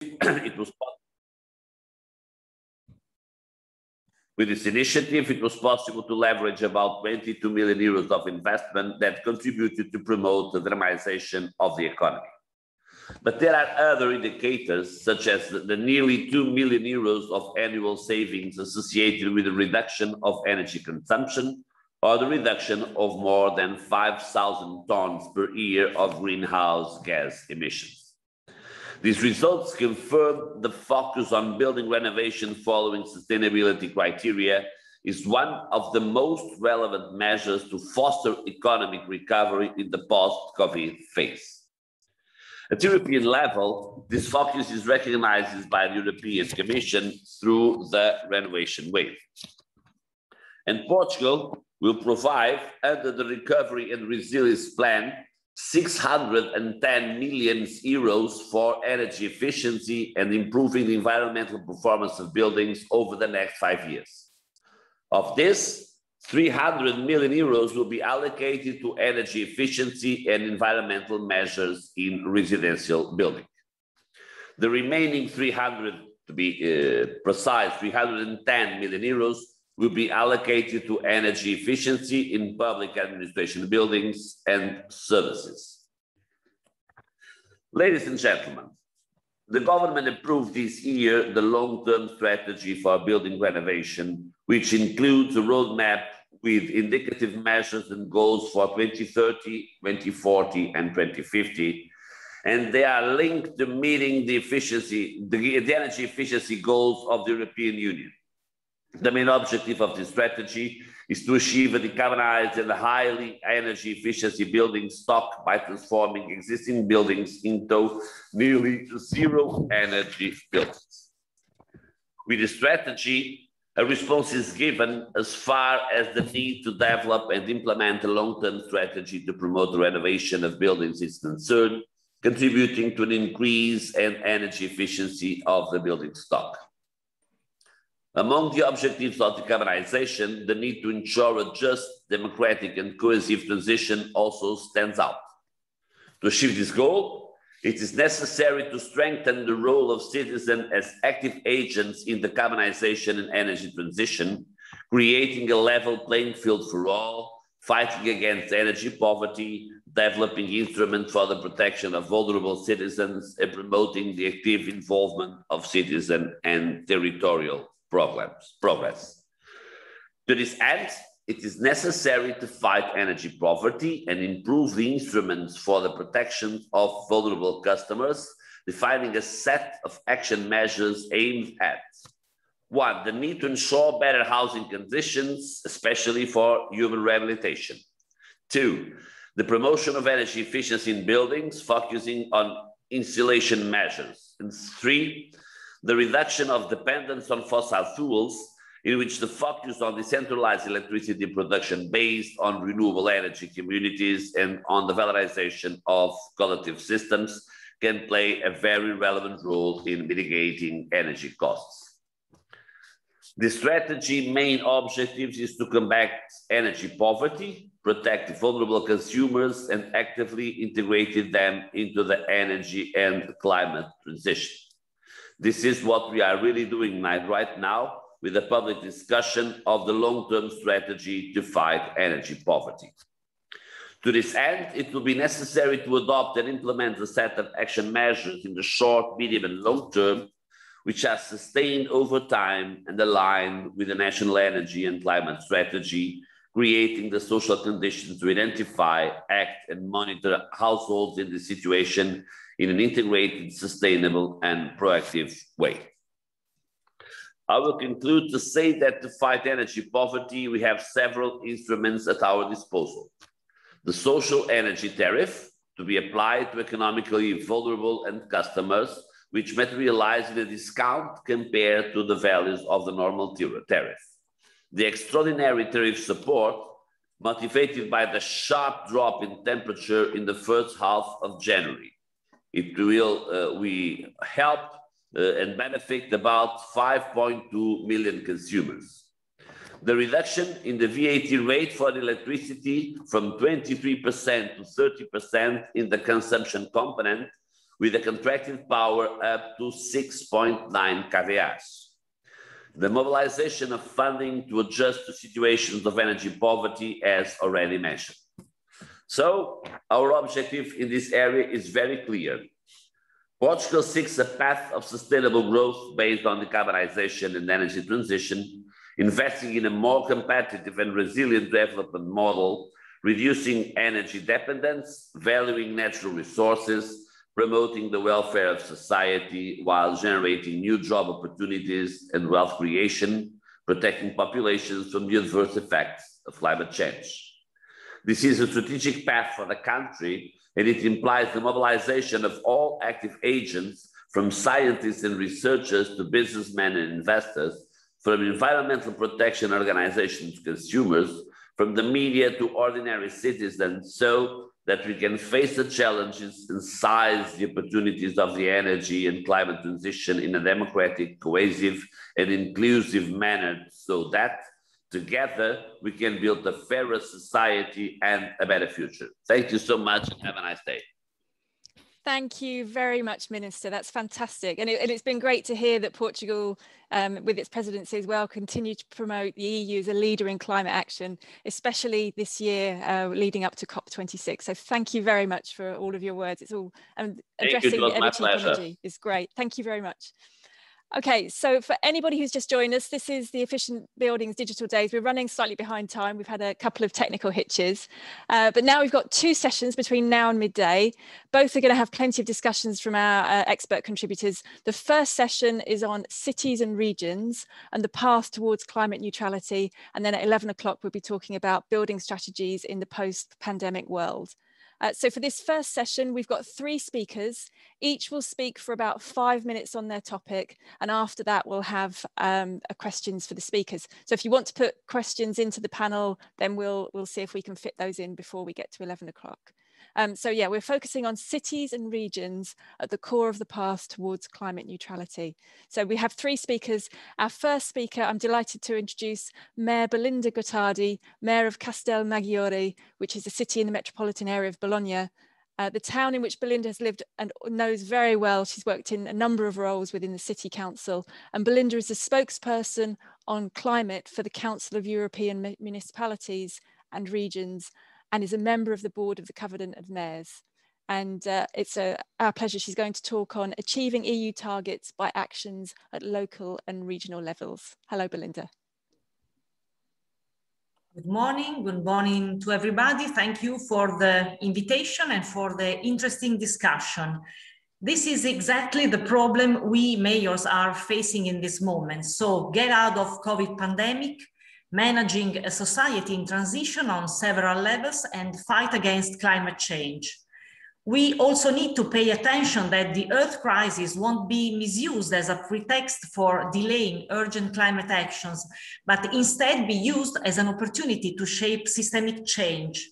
it was With this initiative, it was possible to leverage about 22 million euros of investment that contributed to promote the dramatization of the economy. But there are other indicators, such as the, nearly 2 million euros of annual savings associated with the reduction of energy consumption or the reduction of more than 5,000 tons per year of greenhouse gas emissions. These results confirm the focus on building renovation following sustainability criteria is one of the most relevant measures to foster economic recovery in the post-COVID phase. At European level, this focus is recognized by the European Commission through the renovation wave. And Portugal will provide, under the Recovery and Resilience Plan, 610 million euros for energy efficiency and improving the environmental performance of buildings over the next five years. Of this, 300 million euros will be allocated to energy efficiency and environmental measures in residential buildings. The remaining 300, to be uh, precise, 310 million euros will be allocated to energy efficiency in public administration buildings and services. Ladies and gentlemen, the government approved this year the long-term strategy for building renovation, which includes a roadmap with indicative measures and goals for 2030, 2040, and 2050. And they are linked to meeting the efficiency, the, the energy efficiency goals of the European Union. The main objective of this strategy is to achieve a decarbonized and highly energy efficiency building stock by transforming existing buildings into nearly zero energy buildings. With the strategy, a response is given as far as the need to develop and implement a long-term strategy to promote the renovation of buildings is concerned, contributing to an increase in energy efficiency of the building stock. Among the objectives of decarbonization, the need to ensure a just, democratic, and cohesive transition also stands out. To achieve this goal, it is necessary to strengthen the role of citizens as active agents in decarbonization and energy transition, creating a level playing field for all, fighting against energy poverty, developing instruments for the protection of vulnerable citizens, and promoting the active involvement of citizens and territorial programs, progress. To this end, it is necessary to fight energy poverty and improve the instruments for the protection of vulnerable customers, defining a set of action measures aimed at one, the need to ensure better housing conditions, especially for human rehabilitation. Two, the promotion of energy efficiency in buildings, focusing on insulation measures. And three, the reduction of dependence on fossil fuels, in which the focus on decentralized electricity production based on renewable energy communities and on the valorization of collective systems can play a very relevant role in mitigating energy costs. The strategy main objectives is to combat energy poverty, protect vulnerable consumers, and actively integrate them into the energy and climate transition. This is what we are really doing right now with the public discussion of the long-term strategy to fight energy poverty. To this end, it will be necessary to adopt and implement a set of action measures in the short, medium, and long term, which are sustained over time and aligned with the national energy and climate strategy, creating the social conditions to identify, act, and monitor households in this situation in an integrated, sustainable, and proactive way. I will conclude to say that to fight energy poverty, we have several instruments at our disposal. The social energy tariff, to be applied to economically vulnerable and customers, which materialize in a discount compared to the values of the normal tariff. The extraordinary tariff support, motivated by the sharp drop in temperature in the first half of January, it will uh, we help uh, and benefit about 5.2 million consumers. The reduction in the VAT rate for electricity from 23% to 30% in the consumption component with a contracted power up to 6.9 kVAs. The mobilization of funding to adjust to situations of energy poverty, as already mentioned. So, our objective in this area is very clear. Portugal seeks a path of sustainable growth based on decarbonization and energy transition, investing in a more competitive and resilient development model, reducing energy dependence, valuing natural resources, promoting the welfare of society while generating new job opportunities and wealth creation, protecting populations from the adverse effects of climate change. This is a strategic path for the country, and it implies the mobilization of all active agents, from scientists and researchers to businessmen and investors, from environmental protection organizations to consumers, from the media to ordinary citizens, so that we can face the challenges and seize the opportunities of the energy and climate transition in a democratic, cohesive, and inclusive manner so that together we can build a fairer society and a better future. Thank you so much and have a nice day. Thank you very much, Minister. That's fantastic. And, it, has been great to hear that Portugal, um, with its presidency as well, continue to promote the EU as a leader in climate action, especially this year uh, leading up to COP26. So thank you very much for all of your words. It's all um, addressing energy is great. Thank you very much. Okay, so for anybody who's just joined us, this is the Efficient Buildings Digital Days. We're running slightly behind time. We've had a couple of technical hitches, uh, but now we've got two sessions between now and midday. Both are going to have plenty of discussions from our uh, expert contributors. The first session is on cities and regions and the path towards climate neutrality. And then at 11 o'clock, we'll be talking about building strategies in the post-pandemic world. Uh, so for this first session, we've got three speakers. Each will speak for about five minutes on their topic. And after that, we'll have um, questions for the speakers. So if you want to put questions into the panel, then we'll, we'll see if we can fit those in before we get to 11 o'clock. Um, so yeah, we're focusing on cities and regions at the core of the path towards climate neutrality. So we have three speakers. Our first speaker, I'm delighted to introduce Mayor Belinda Gottardi, Mayor of Castel Maggiore, which is a city in the metropolitan area of Bologna. Uh, the town in which Belinda has lived and knows very well. She's worked in a number of roles within the City Council. And Belinda is a spokesperson on climate for the Council of European Municipalities and Regions and is a member of the board of the Covenant of Mayors. And uh, it's a, our pleasure. She's going to talk on achieving EU targets by actions at local and regional levels. Hello, Belinda. Good morning. Good morning to everybody. Thank you for the invitation and for the interesting discussion. This is exactly the problem we mayors are facing in this moment. So get out of COVID pandemic, managing a society in transition on several levels and fight against climate change. We also need to pay attention that the Earth crisis won't be misused as a pretext for delaying urgent climate actions, but instead be used as an opportunity to shape systemic change.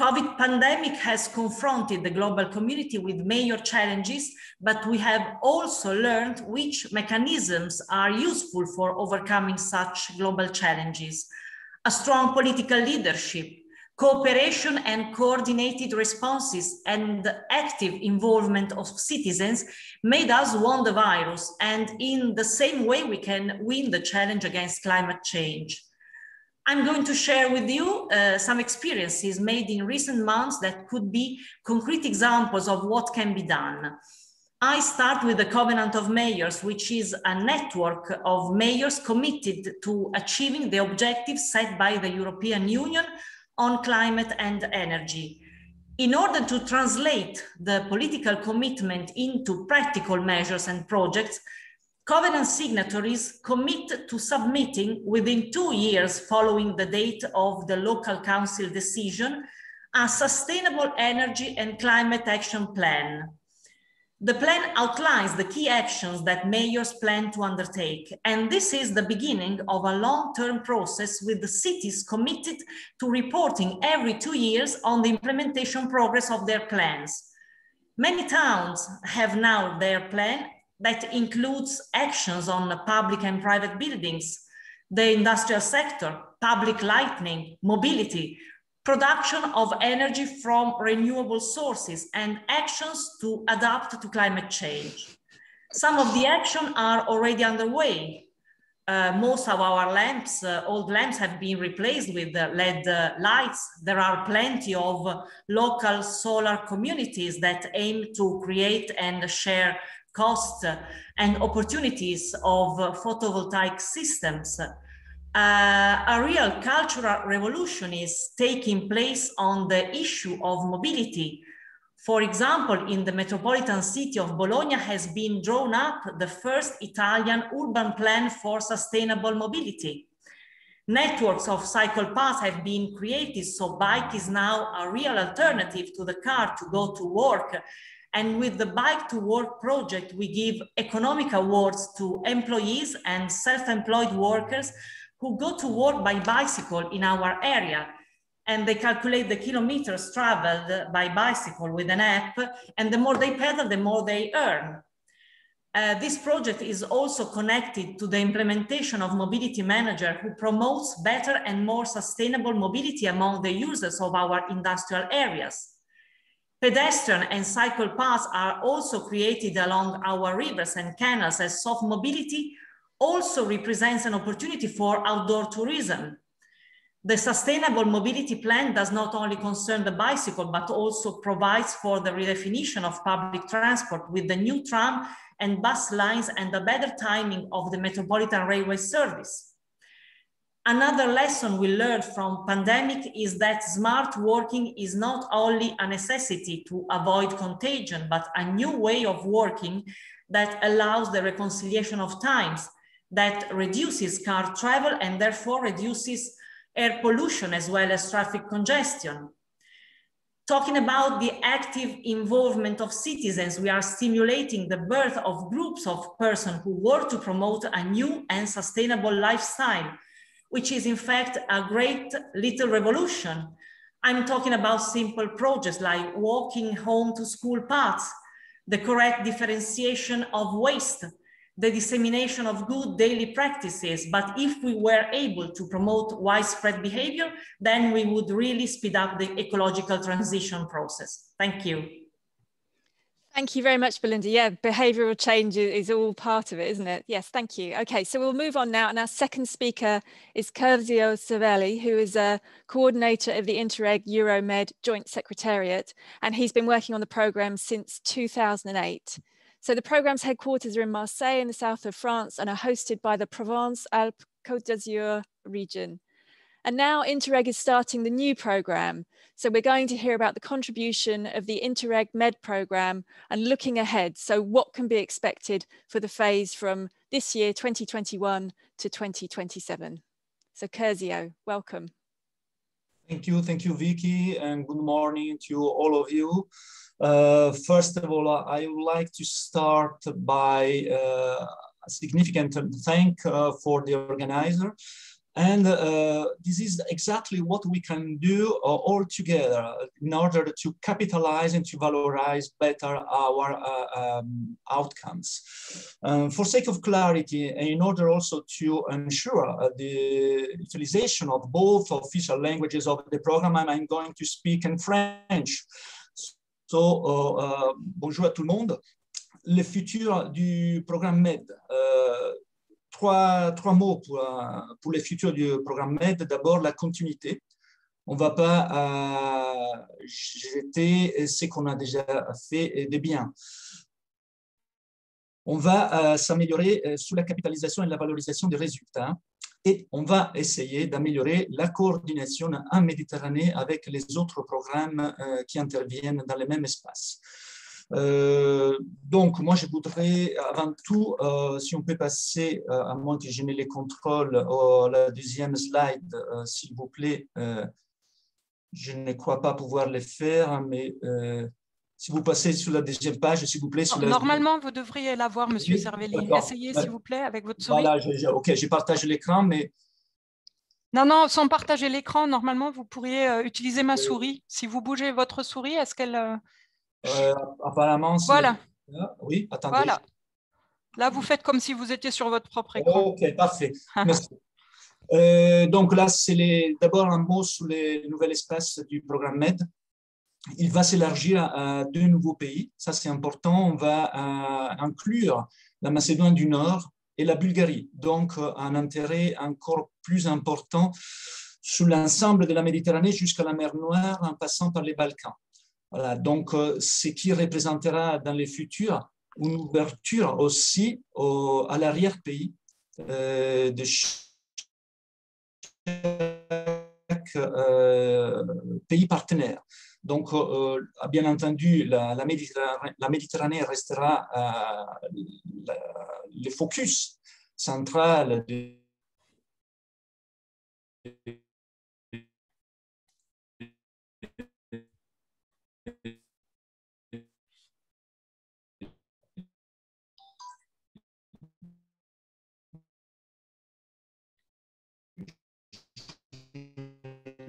COVID pandemic has confronted the global community with major challenges, but we have also learned which mechanisms are useful for overcoming such global challenges. A strong political leadership, cooperation and coordinated responses and active involvement of citizens made us won the virus. And in the same way, we can win the challenge against climate change. I'm going to share with you uh, some experiences made in recent months that could be concrete examples of what can be done. I start with the Covenant of Mayors, which is a network of mayors committed to achieving the objectives set by the European Union on climate and energy. In order to translate the political commitment into practical measures and projects, Covenant signatories commit to submitting within two years following the date of the local council decision a sustainable energy and climate action plan. The plan outlines the key actions that mayors plan to undertake, and this is the beginning of a long-term process with the cities committed to reporting every two years on the implementation progress of their plans. Many towns have now their plan that includes actions on public and private buildings, the industrial sector, public lighting, mobility, production of energy from renewable sources, and actions to adapt to climate change. Some of the action are already underway. Uh, most of our lamps, uh, old lamps have been replaced with uh, LED lights. There are plenty of local solar communities that aim to create and share costs and opportunities of photovoltaic systems uh, a real cultural revolution is taking place on the issue of mobility. For example, in the metropolitan city of Bologna has been drawn up the first Italian urban plan for sustainable mobility. Networks of cycle paths have been created, so bike is now a real alternative to the car to go to work. And with the Bike to Work project, we give economic awards to employees and self-employed workers who go to work by bicycle in our area. And they calculate the kilometers traveled by bicycle with an app and the more they pedal the more they earn. Uh, this project is also connected to the implementation of mobility manager who promotes better and more sustainable mobility among the users of our industrial areas pedestrian and cycle paths are also created along our rivers and canals as soft mobility also represents an opportunity for outdoor tourism. The sustainable mobility plan does not only concern the bicycle, but also provides for the redefinition of public transport with the new tram and bus lines and the better timing of the Metropolitan Railway service. Another lesson we learned from pandemic is that smart working is not only a necessity to avoid contagion, but a new way of working that allows the reconciliation of times that reduces car travel and therefore reduces air pollution as well as traffic congestion. Talking about the active involvement of citizens, we are stimulating the birth of groups of persons who work to promote a new and sustainable lifestyle, which is in fact a great little revolution. I'm talking about simple projects like walking home to school paths, the correct differentiation of waste, the dissemination of good daily practices. But if we were able to promote widespread behavior, then we would really speed up the ecological transition process. Thank you. Thank you very much, Belinda. Yeah, behavioural change is all part of it, isn't it? Yes, thank you. Okay, so we'll move on now. And our second speaker is Curzio Cervelli, who is a coordinator of the Interreg Euromed Joint Secretariat, and he's been working on the programme since 2008. So the programme's headquarters are in Marseille in the south of France and are hosted by the Provence-Alpes-Côte d'Azur region. And now Interreg is starting the new programme. So we're going to hear about the contribution of the Interreg Med programme and looking ahead. So what can be expected for the phase from this year, 2021 to 2027. So Curzio, welcome. Thank you, thank you, Vicky, and good morning to all of you. Uh, first of all, I would like to start by uh, a significant thank uh, for the organizer. And uh, this is exactly what we can do uh, all together in order to capitalize and to valorize better our uh, um, outcomes. Um, for sake of clarity, and in order also to ensure the utilization of both official languages of the program, I'm going to speak in French. So, euh, euh, bonjour à tout le monde. Le futur du programme MED. Euh, trois, mots pour, pour le futur du programme MED. D'abord, la continuité. On ne va pas jeter ce qu'on a déjà fait de bien. On va s'améliorer sous la capitalisation et la valorisation des résultats et on va essayer d'améliorer la coordination en Méditerranée avec les autres programmes euh, qui interviennent dans le même espace. Euh, donc, moi, je voudrais avant tout, euh, si on peut passer, à moins que je n'ai les contrôles, la deuxième slide, s'il vous plaît. je ne crois pas pouvoir le faire, mais si vous passez sur la deuxième page, s'il vous plaît. Normalement, vous devriez l'avoir, Monsieur Cervelli. Essayez, s'il vous plaît, avec votre souris. Voilà, ok, j'ai partagé l'écran, mais... Non, non, sans partager l'écran, normalement, vous pourriez euh, utiliser ma souris. Si vous bougez votre souris, est-ce qu'elle... Euh, euh, apparemment, Voilà. Oui, attendez. Voilà. Là, vous faites comme si vous étiez sur votre propre écran. ok, parfait. Merci. donc là, c'est d'abord un mot sur les nouvelles espèces du programme MED. Il va s'élargir à, deux nouveaux pays. Ça, c'est important. On va inclure la Macédoine du Nord et la Bulgarie. Donc, un intérêt encore plus important sur l'ensemble de la Méditerranée jusqu'à la mer Noire en passant par les Balkans. Voilà, donc ce qui représentera dans les futurs une ouverture aussi à l'arrière-pays euh, de chaque euh, pays partenaire. Donc, euh, bien entendu, la, Méditerranée, la, Méditerranée, restera le focus central de,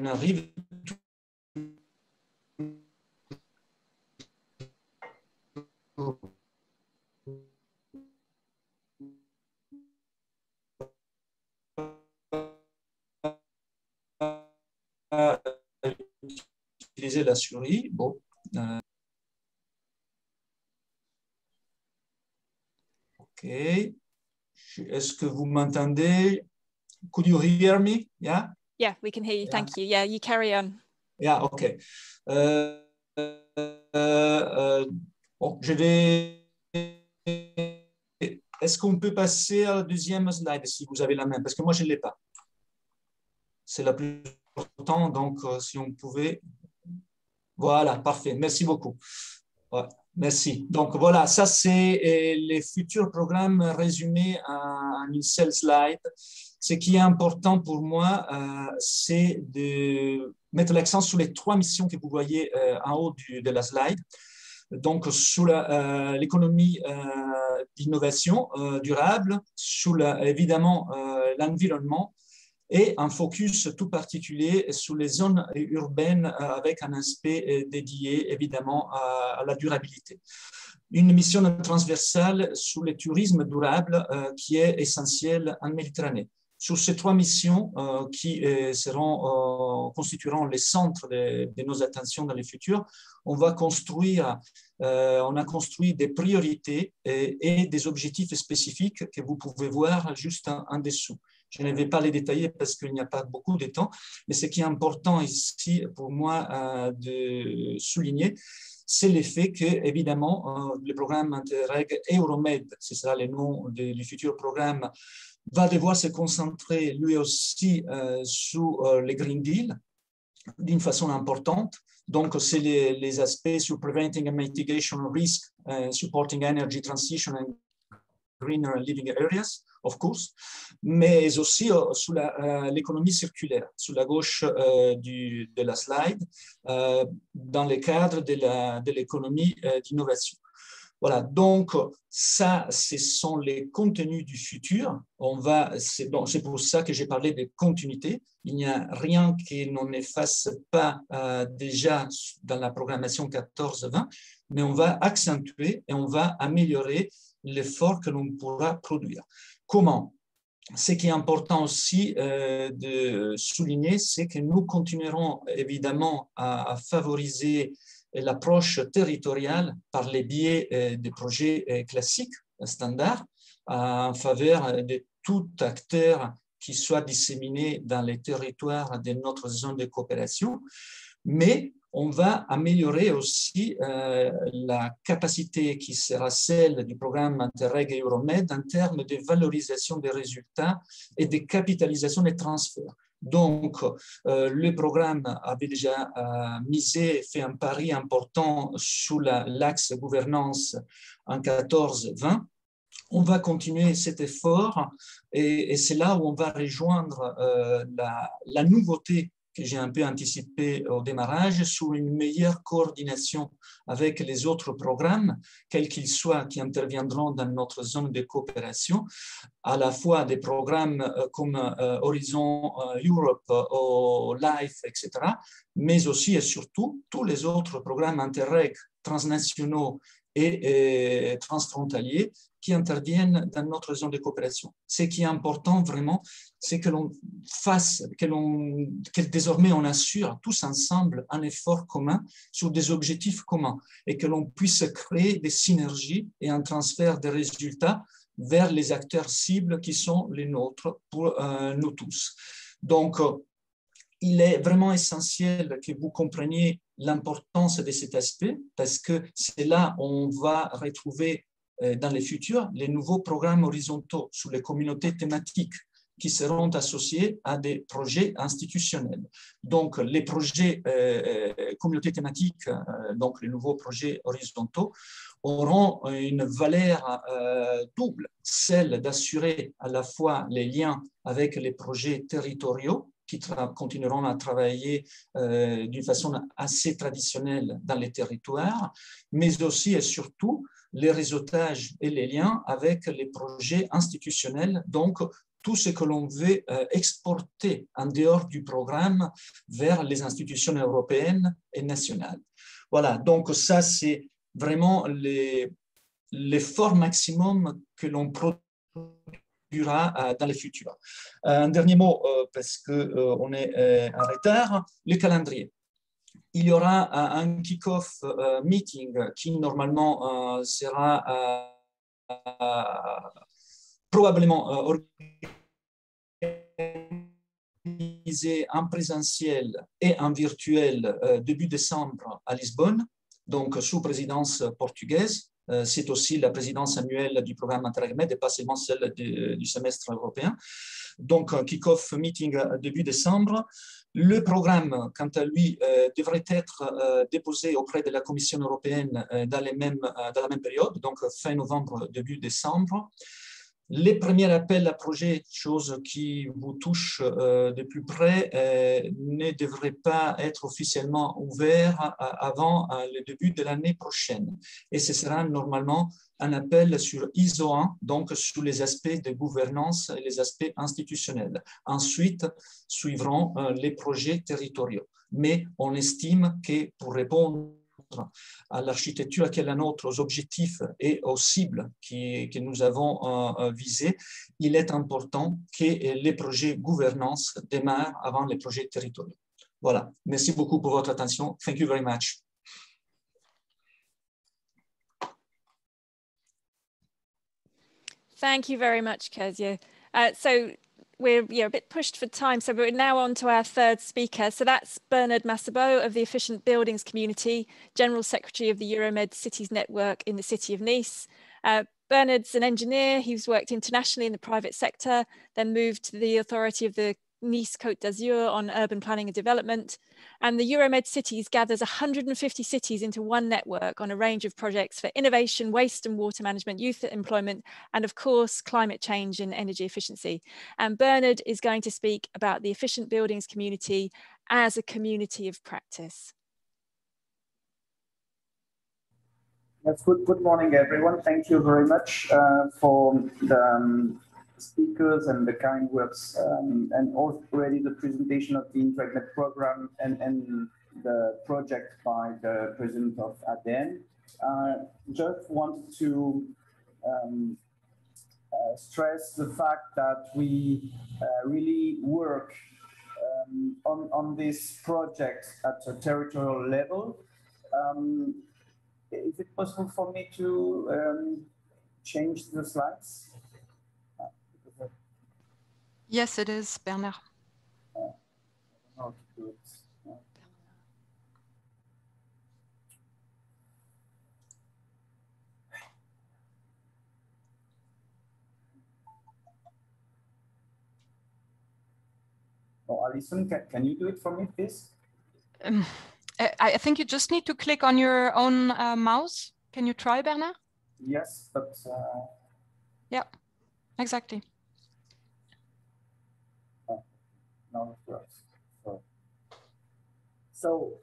arrive utiliser la souris. Bon. Euh, ok. Est-ce que vous m'entendez? Could you hear me? Yeah? Yeah, we can hear you. Thank you. Yeah, you carry on. Yeah, ok. Euh, euh, bon, je vais. Est-ce qu'on peut passer à la deuxième slide si vous avez la main? Parce que moi, je ne l'ai pas. C'est la plus importante, donc euh, si on pouvait. Voilà, parfait. Merci beaucoup. Ouais, merci. Donc voilà, ça c'est les futurs programmes résumés en une seule slide. Ce qui est important pour moi, euh, c'est de mettre l'accent sur les trois missions que vous voyez euh, en haut de la slide. Donc, sur euh, l'économie d'innovation durable, sur évidemment l'environnement et un focus tout particulier sur les zones urbaines avec un aspect dédié évidemment à, la durabilité une mission transversale sur le tourisme durable qui est essentielle en Méditerranée sur ces trois missions euh, qui euh, seront, euh, constitueront les centres de, nos attentions dans le futur, on va construire, on a construit des priorités et, des objectifs spécifiques que vous pouvez voir juste en, dessous. Je ne vais pas les détailler parce qu'il n'y a pas beaucoup de temps, mais ce qui est important ici pour moi de souligner, c'est le fait que, évidemment, le programme Interreg Euromed, ce sera le nom du futur programme, va devoir se concentrer lui aussi euh, sur euh, les Green Deal d'une façon importante. Donc, c'est les, aspects sur preventing and mitigation risk, uh, supporting energy transition and greener living areas, of course, mais aussi euh, sur l'économie circulaire, sur la gauche de la slide, dans le cadre de l'économie d'innovation. Voilà, donc ça, ce sont les contenus du futur. On va, c'est pour ça que j'ai parlé de continuité. Il n'y a rien qui n'en efface pas euh, déjà dans la programmation 14-20, mais on va accentuer et on va améliorer l'effort que l'on pourra produire. Comment? Ce qui est important aussi euh, de souligner, c'est que nous continuerons évidemment à favoriser l'approche territoriale par les biais euh, des projets euh, classiques, standards, en faveur de tout acteur qui soit disséminé dans les territoires de notre zone de coopération, mais on va améliorer aussi euh, la capacité qui sera celle du programme Interreg et Euromed en termes de valorisation des résultats et de capitalisation des transferts. Donc, euh, le programme avait déjà euh, misé, fait un pari important sur l'axe gouvernance en 14-20. On va continuer cet effort et, c'est là où on va rejoindre euh, la, nouveauté j'ai un peu anticipé au démarrage, sur une meilleure coordination avec les autres programmes, quels qu'ils soient, qui interviendront dans notre zone de coopération, à la fois des programmes euh, comme euh, Horizon euh, Europe LIFE, etc., mais aussi et surtout tous les autres programmes Interreg transnationaux et, transfrontaliers qui interviennent dans notre zone de coopération. Ce qui est important vraiment, c'est que l'on fasse, que, l'on, que désormais on assure tous ensemble un effort commun sur des objectifs communs et que l'on puisse créer des synergies et un transfert des résultats vers les acteurs cibles qui sont les nôtres pour euh, nous tous. Donc, euh, il est vraiment essentiel que vous compreniez l'importance de cet aspect parce que c'est là où on va retrouver dans les futurs les nouveaux programmes horizontaux sur les communautés thématiques qui seront associés à des projets institutionnels. Donc, les projets euh, euh, communautés thématiques, donc les nouveaux projets horizontaux, auront une valeur double, celle d'assurer à la fois les liens avec les projets territoriaux qui continueront à travailler euh, d'une façon assez traditionnelle dans les territoires, mais aussi et surtout les réseautages et les liens avec les projets institutionnels, donc tout ce que l'on veut euh, exporter en dehors du programme vers les institutions européennes et nationales. Voilà, donc ça c'est vraiment l'effort maximum que l'on produit euh, dans le futur. Euh, un dernier mot, parce qu'on est en retard, le calendrier. Il y aura un kick-off meeting qui normalement sera probablement organisé en présentiel et en virtuel début décembre à Lisbonne, donc sous présidence portugaise. Euh, c'est aussi la présidence annuelle du programme Interreg et pas seulement celle du, semestre européen. Donc, kick-off meeting début décembre. Le programme, quant à lui, euh, devrait être euh, déposé auprès de la Commission européenne dans, dans la même période, donc fin novembre, début décembre. Les premiers appels à projets, chose qui vous touche euh, de plus près, euh, ne devraient pas être officiellement ouverts euh, avant le début de l'année prochaine. Et ce sera normalement un appel sur ISO 1, donc sur les aspects de gouvernance et les aspects institutionnels. Ensuite, suivront les projets territoriaux. Mais on estime que pour répondre à l'architecture qui est la nôtre, aux objectifs et aux cibles qui, que nous avons euh, euh, visés, il est important que les projets gouvernance démarrent avant les projets territoriaux. Voilà. Merci beaucoup pour votre attention. Thank you very much. Thank you very much, Kezia. Uh, so we're you know, a bit pushed for time, so we're now on to our third speaker. So that's Bernard Massabo of the Efficient Buildings Community, General Secretary of the Euromed Cities Network in the city of Nice. Uh, Bernard's an engineer. He's worked internationally in the private sector, then moved to the authority of the Nice Côte d'Azur on urban planning and development. And the Euromed Cities gathers 150 cities into one network on a range of projects for innovation, waste and water management, youth employment, and of course, climate change and energy efficiency. And Bernard is going to speak about the efficient buildings community as a community of practice. Yes, good, good morning, everyone. Thank you very much uh, for the um, speakers and the kind words um, and already the presentation of the Interreg program and, and the project by the president of ADN. Uh, just wanted to um, uh, stress the fact that we uh, really work um, on, on this project at a territorial level. Um, is it possible for me to um, change the slides? Yes, it is, Bernard. Oh, Alison, can, can you do it for me, please? Um, I, I, think you just need to click on your own uh, mouse. Can you try, Bernard? Yes, but... Uh... Yeah, exactly. So, so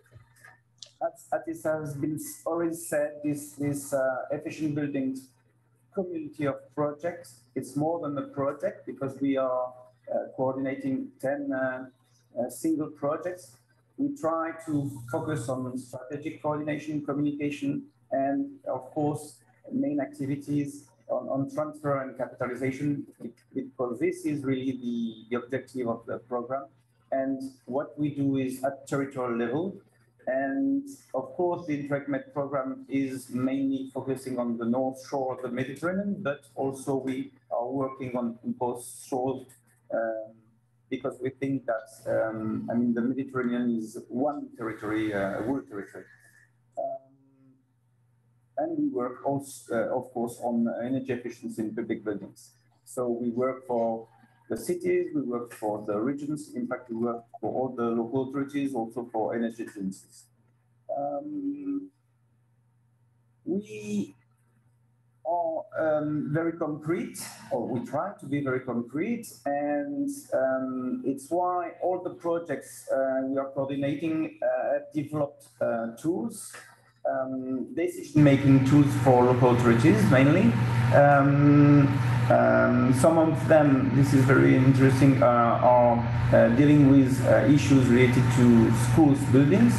as, as has been already said, this, this uh, efficient buildings community of projects, it's more than a project because we are uh, coordinating 10 uh, uh, single projects. We try to focus on strategic coordination, communication, and of course, main activities on, on transfer and capitalization because this is really the, the objective of the program. And what we do is at territorial level. And of course, the InterregMed program is mainly focusing on the north shore of the Mediterranean, but also we are working on both shores um, because we think that, um, I mean, the Mediterranean is one territory, uh, a world territory. Um, and we work also, uh, of course, on energy efficiency in public buildings. So we work for the cities, we work for the regions, in fact, we work for all the local authorities, also for energy agencies. Um, we are um, very concrete, or we try to be very concrete, and um, it's why all the projects uh, we are coordinating uh, have developed uh, tools um, decision-making tools for local authorities mainly. Um, um, some of them, this is very interesting, uh, are uh, dealing with uh, issues related to schools buildings.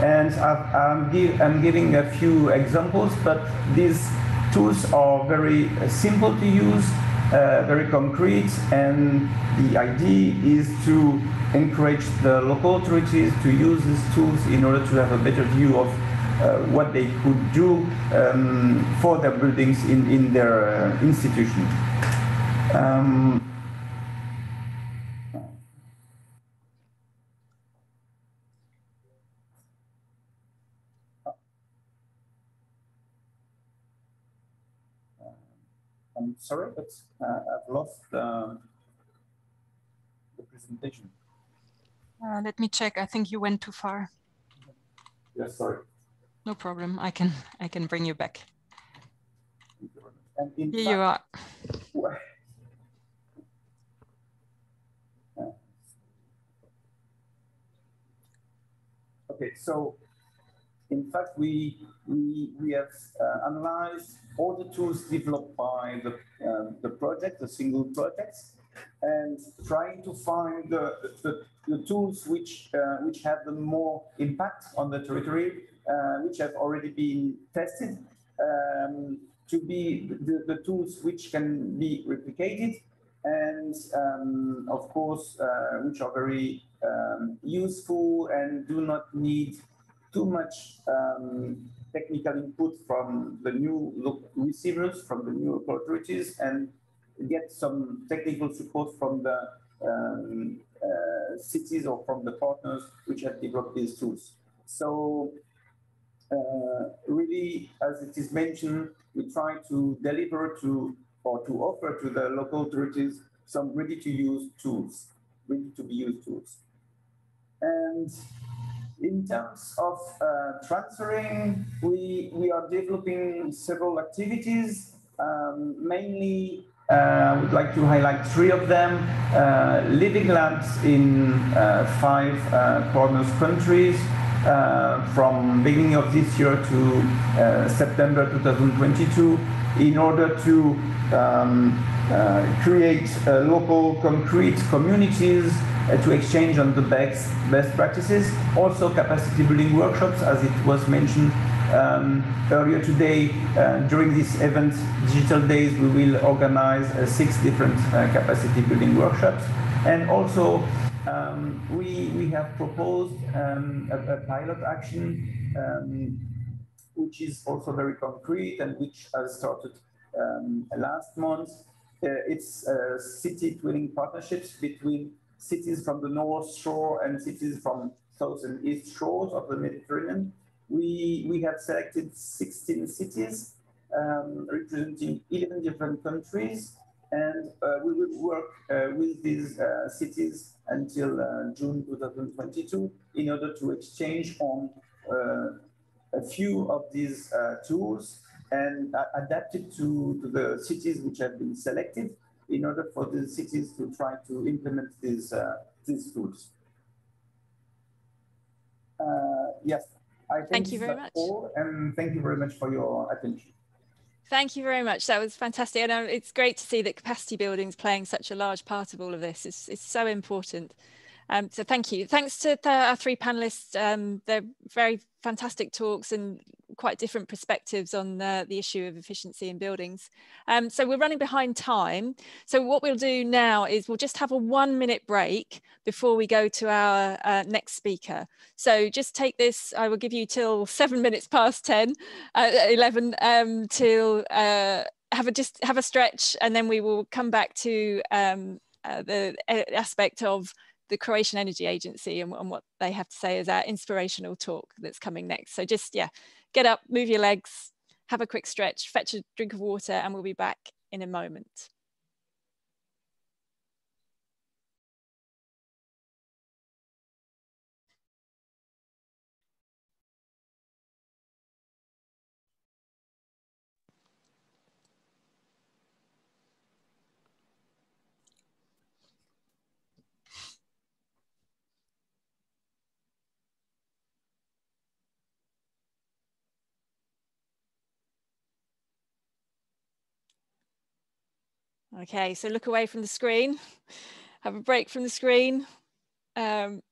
And i am give, giving a few examples, but these tools are very simple to use, uh, very concrete, and the idea is to encourage the local authorities to use these tools in order to have a better view of what they could do um, for their buildings in, in their uh, institution. Um, I'm sorry, but uh, I've lost uh, the presentation. Uh, let me check. I think you went too far. Yes, sorry. No problem. I can I can bring you back. Here you are. Okay, so in fact, we we we have uh, analyzed all the tools developed by the uh, the project, the single projects, and trying to find the the, the tools which uh, which have the more impact on the territory which have already been tested um, to be the, the, tools which can be replicated and um, of course uh, which are very um, useful and do not need too much um, technical input from the new receivers, from the new authorities, and get some technical support from the um, uh, cities or from the partners which have developed these tools. So uh, really, as it is mentioned, we try to deliver to or to offer to the local authorities some ready-to-use tools, ready-to-be-used tools. And in terms of uh, transferring, we, we are developing several activities, um, mainly uh, I would like to highlight three of them. Uh, living labs in uh, five uh, countries, uh, from beginning of this year to uh, September 2022 in order to um, uh, create uh, local concrete communities uh, to exchange on the best, best practices. Also capacity building workshops as it was mentioned um, earlier today, uh, during this event, Digital Days, we will organize uh, six different uh, capacity building workshops. And also um, we, we have proposed um, a, a, pilot action, um, which is also very concrete and which has started um, last month. Uh, it's uh, city twinning partnerships between cities from the North Shore and cities from South and East shores of the Mediterranean. We, we have selected 16 cities um, representing 11 different countries and uh, we will work uh, with these uh, cities until uh, June 2022 in order to exchange on uh, a few of these uh, tools and adapt it to, to the cities which have been selected in order for the cities to try to implement these, these tools. yes, I thank you very much. All, and thank you very much for your attention. Thank you very much. That was fantastic. And um, it's great to see that capacity building is playing such a large part of all of this. It's, it's so important. Um, so thank you. Thanks to th our three panelists. Um, they're very fantastic talks and quite different perspectives on the, the issue of efficiency in buildings. Um, so we're running behind time. So what we'll do now is we'll just have a one minute break before we go to our uh, next speaker. So just take this, I will give you till seven minutes past 10, uh, 11 um, till uh, have a just have a stretch and then we will come back to um, uh, the uh, aspect of the Croatian Energy Agency and, and, what they have to say is our inspirational talk that's coming next. So just, yeah, get up, move your legs, have a quick stretch, fetch a drink of water, and we'll be back in a moment. Okay, so look away from the screen, have a break from the screen. Um,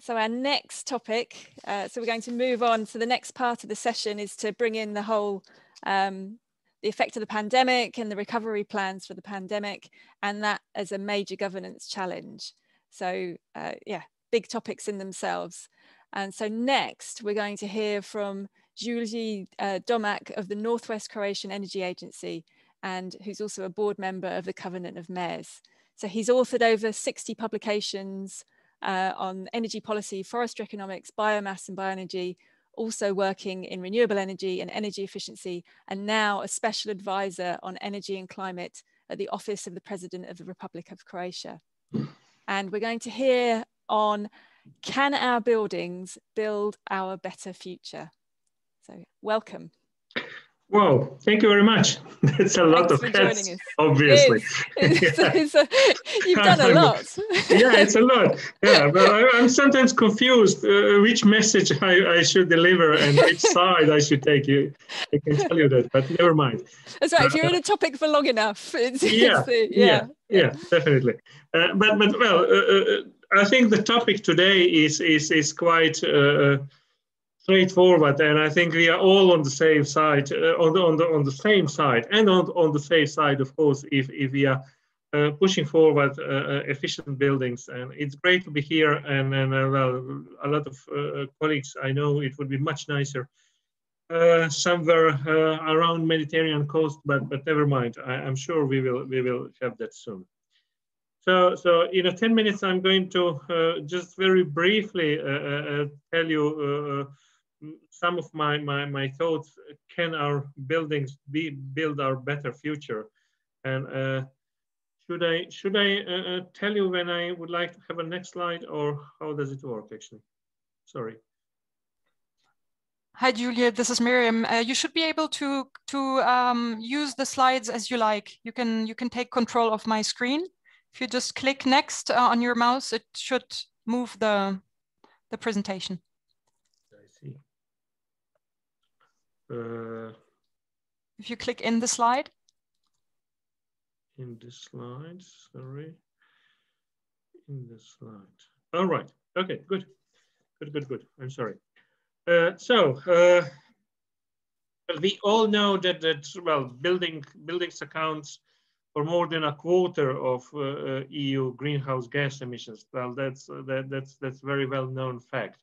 so our next topic, uh, so we're going to move on. So the next part of the session is to bring in the whole, um, the effect of the pandemic and the recovery plans for the pandemic, and that as a major governance challenge. So uh, yeah, big topics in themselves. And so next we're going to hear from Julije uh, Domac of the Northwest Croatian Energy Agency, and who's also a board member of the Covenant of Mayors. So he's authored over 60 publications uh, on energy policy, forestry economics, biomass and bioenergy, also working in renewable energy and energy efficiency, and now a special advisor on energy and climate at the Office of the President of the Republic of Croatia. And we're going to hear on can our buildings build our better future? So welcome. Wow, thank you very much. That's a lot Thanks of hats, obviously. It's, it's, it's a, you've done a lot. yeah, it's a lot. Yeah, but I, am sometimes confused uh, which message I, I, should deliver and which side I should take. You, I can tell you that, but never mind. That's right. Uh, if you're in a topic for long enough, it's, yeah, it's, yeah, yeah, yeah, definitely. Uh, but but well, uh, uh, I think the topic today is is is quite uh, straightforward, and I think we are all on the same side, uh, on the on the on the same side, and on on the safe side, of course, if if we are uh, pushing forward uh, uh efficient buildings. And it's great to be here, and and uh, well, a lot of uh, colleagues I know it would be much nicer. somewhere around Mediterranean coast, but but never mind. I, am sure we will we will have that soon. So, so in a 10 minutes, I'm going to just very briefly tell you some of my, my, my thoughts, can our buildings be build our better future? And uh, should I, should I uh, uh, tell you when I would like to have a next slide or how does it work actually? Sorry. Hi, Julia, this is Miriam. Uh, you should be able to, to um, use the slides as you like. You can, you can take control of my screen. If you just click next uh, on your mouse, it should move the, the presentation. If you click in the slide. In the slide, sorry. In the slide. All right. Okay, good. Good, good, good. I'm sorry. Uh, so, uh, we all know that, that well, building buildings accounts for more than a quarter of uh, uh EU greenhouse gas emissions. Well, that's uh, that, that's that's very well known fact.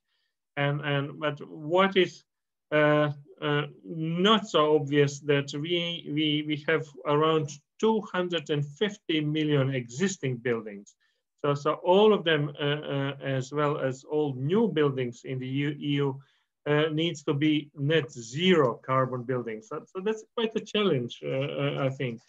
And and but what is not so obvious that we, we, we have around 250 million existing buildings. So, so all of them, uh, uh, as well as all new buildings in the EU, uh, needs to be net zero carbon buildings. So, so that's quite a challenge, uh, I think.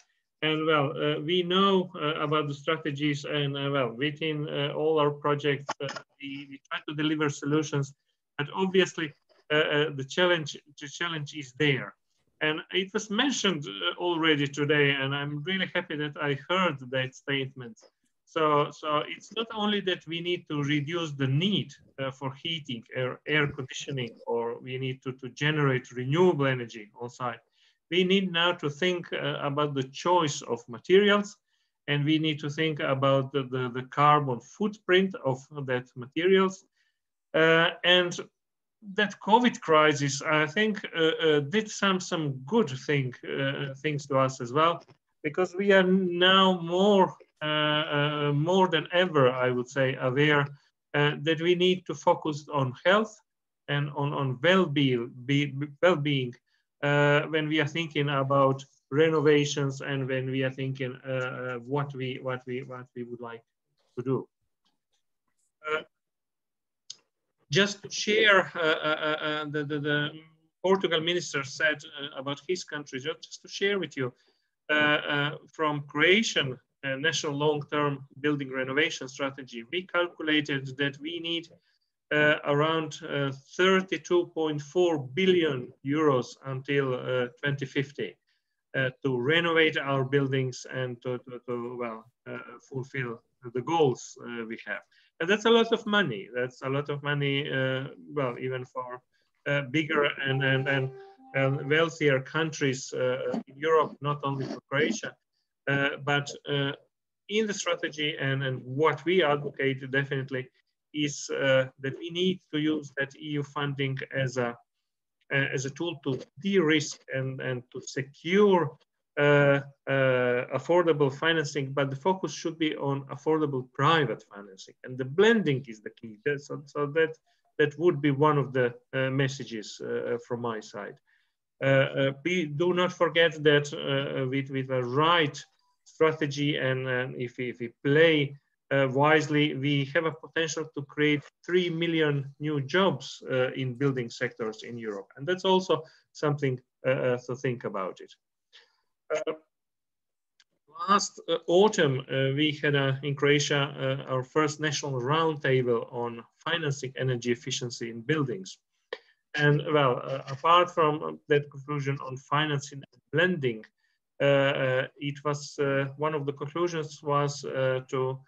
And well, we know about the strategies and well, within all our projects, we, we try to deliver solutions, but obviously uh, uh, the challenge the challenge is there. And it was mentioned uh, already today, and I'm really happy that I heard that statement. So, so it's not only that we need to reduce the need uh, for heating or air conditioning, or we need to, to generate renewable energy on site. We need now to think uh, about the choice of materials and we need to think about the, the, the carbon footprint of that materials. Uh, and that COVID crisis, I think, uh, uh, did some some good thing uh, things to us as well, because we are now more uh, uh, more than ever, I would say, aware that we need to focus on health and on on well-being, be, well-being when we are thinking about renovations and when we are thinking what we what we what we would like to do just to share uh, uh, uh, the, the, the, Portugal minister said about his country, just to share with you from Croatian national long-term building renovation strategy, we calculated that we need uh, around uh, 32.4 billion euros until uh, 2050 to renovate our buildings and to, to, to well, fulfill the goals we have. And that's a lot of money. That's a lot of money, uh, well, even for uh, bigger and, and, and, and wealthier countries uh, in Europe, not only for Croatia, uh, but uh, in the strategy and, and what we advocate definitely is uh, that we need to use that EU funding as a, as a tool to de-risk and, and to secure uh, uh, Uh, uh, affordable financing, but the focus should be on affordable private financing. And the blending is the key. So, so that, that would be one of the uh, messages uh, from my side. do not forget that with, with the right strategy and, and if, we, if we play uh, wisely, we have a potential to create 3 million new jobs uh, in building sectors in Europe. And that's also something uh, to think about it. Uh, last uh, autumn, uh, we had in Croatia our first national roundtable on financing energy efficiency in buildings. And well, apart from that conclusion on financing and blending, it was one of the conclusions was to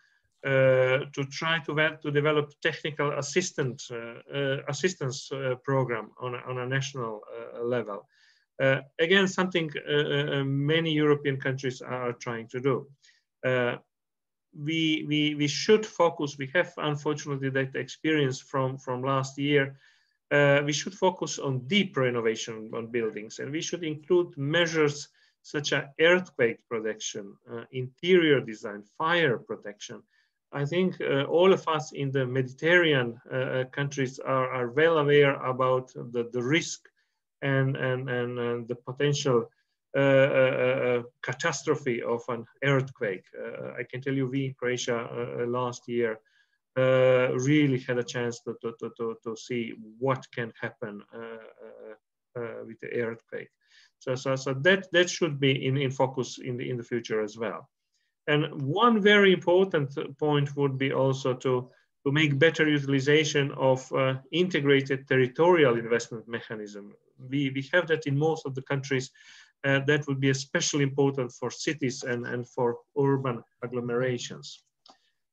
uh, to try to, to develop technical assistant, uh, uh, assistance program on on a national level. Uh, again, something uh, uh, many European countries are trying to do. we, we, we should focus, we have unfortunately that experience from, from last year, uh, we should focus on deep renovation on buildings and we should include measures such as earthquake protection, uh, interior design, fire protection. I think uh, all of us in the Mediterranean countries are, are well aware about the, the risk and, and, and, and the potential uh, uh, uh, uh catastrophe of an earthquake. Uh, I can tell you we in Croatia uh, last year really had a chance to, to, to, to, see what can happen with the earthquake. So, so, so that, that should be in, in focus in the, in the future as well. And one very important point would be also to, to make better utilization of uh, integrated territorial investment mechanism we, we have that in most of the countries. Uh, that would be especially important for cities and, and for urban agglomerations.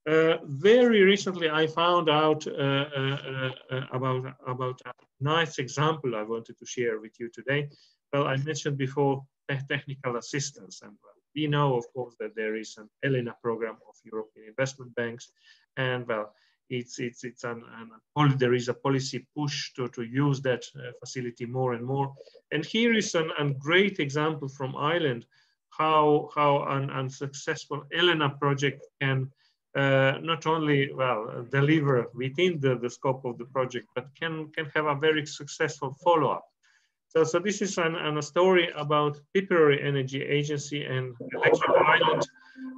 Uh, very recently, I found out uh, uh, uh about, about a nice example I wanted to share with you today. Well, I mentioned before technical assistance, and well, we know, of course, that there is an ELENA program of European investment banks, and well, it's it's it's an, an there is a policy push to to use that uh, facility more and more. And here is an, a great example from Ireland how how an unsuccessful ELENA project can uh, not only well deliver within the, the scope of the project, but can can have a very successful follow up. So, so this is an, an, a story about Tipperary Energy Agency and Electric Ireland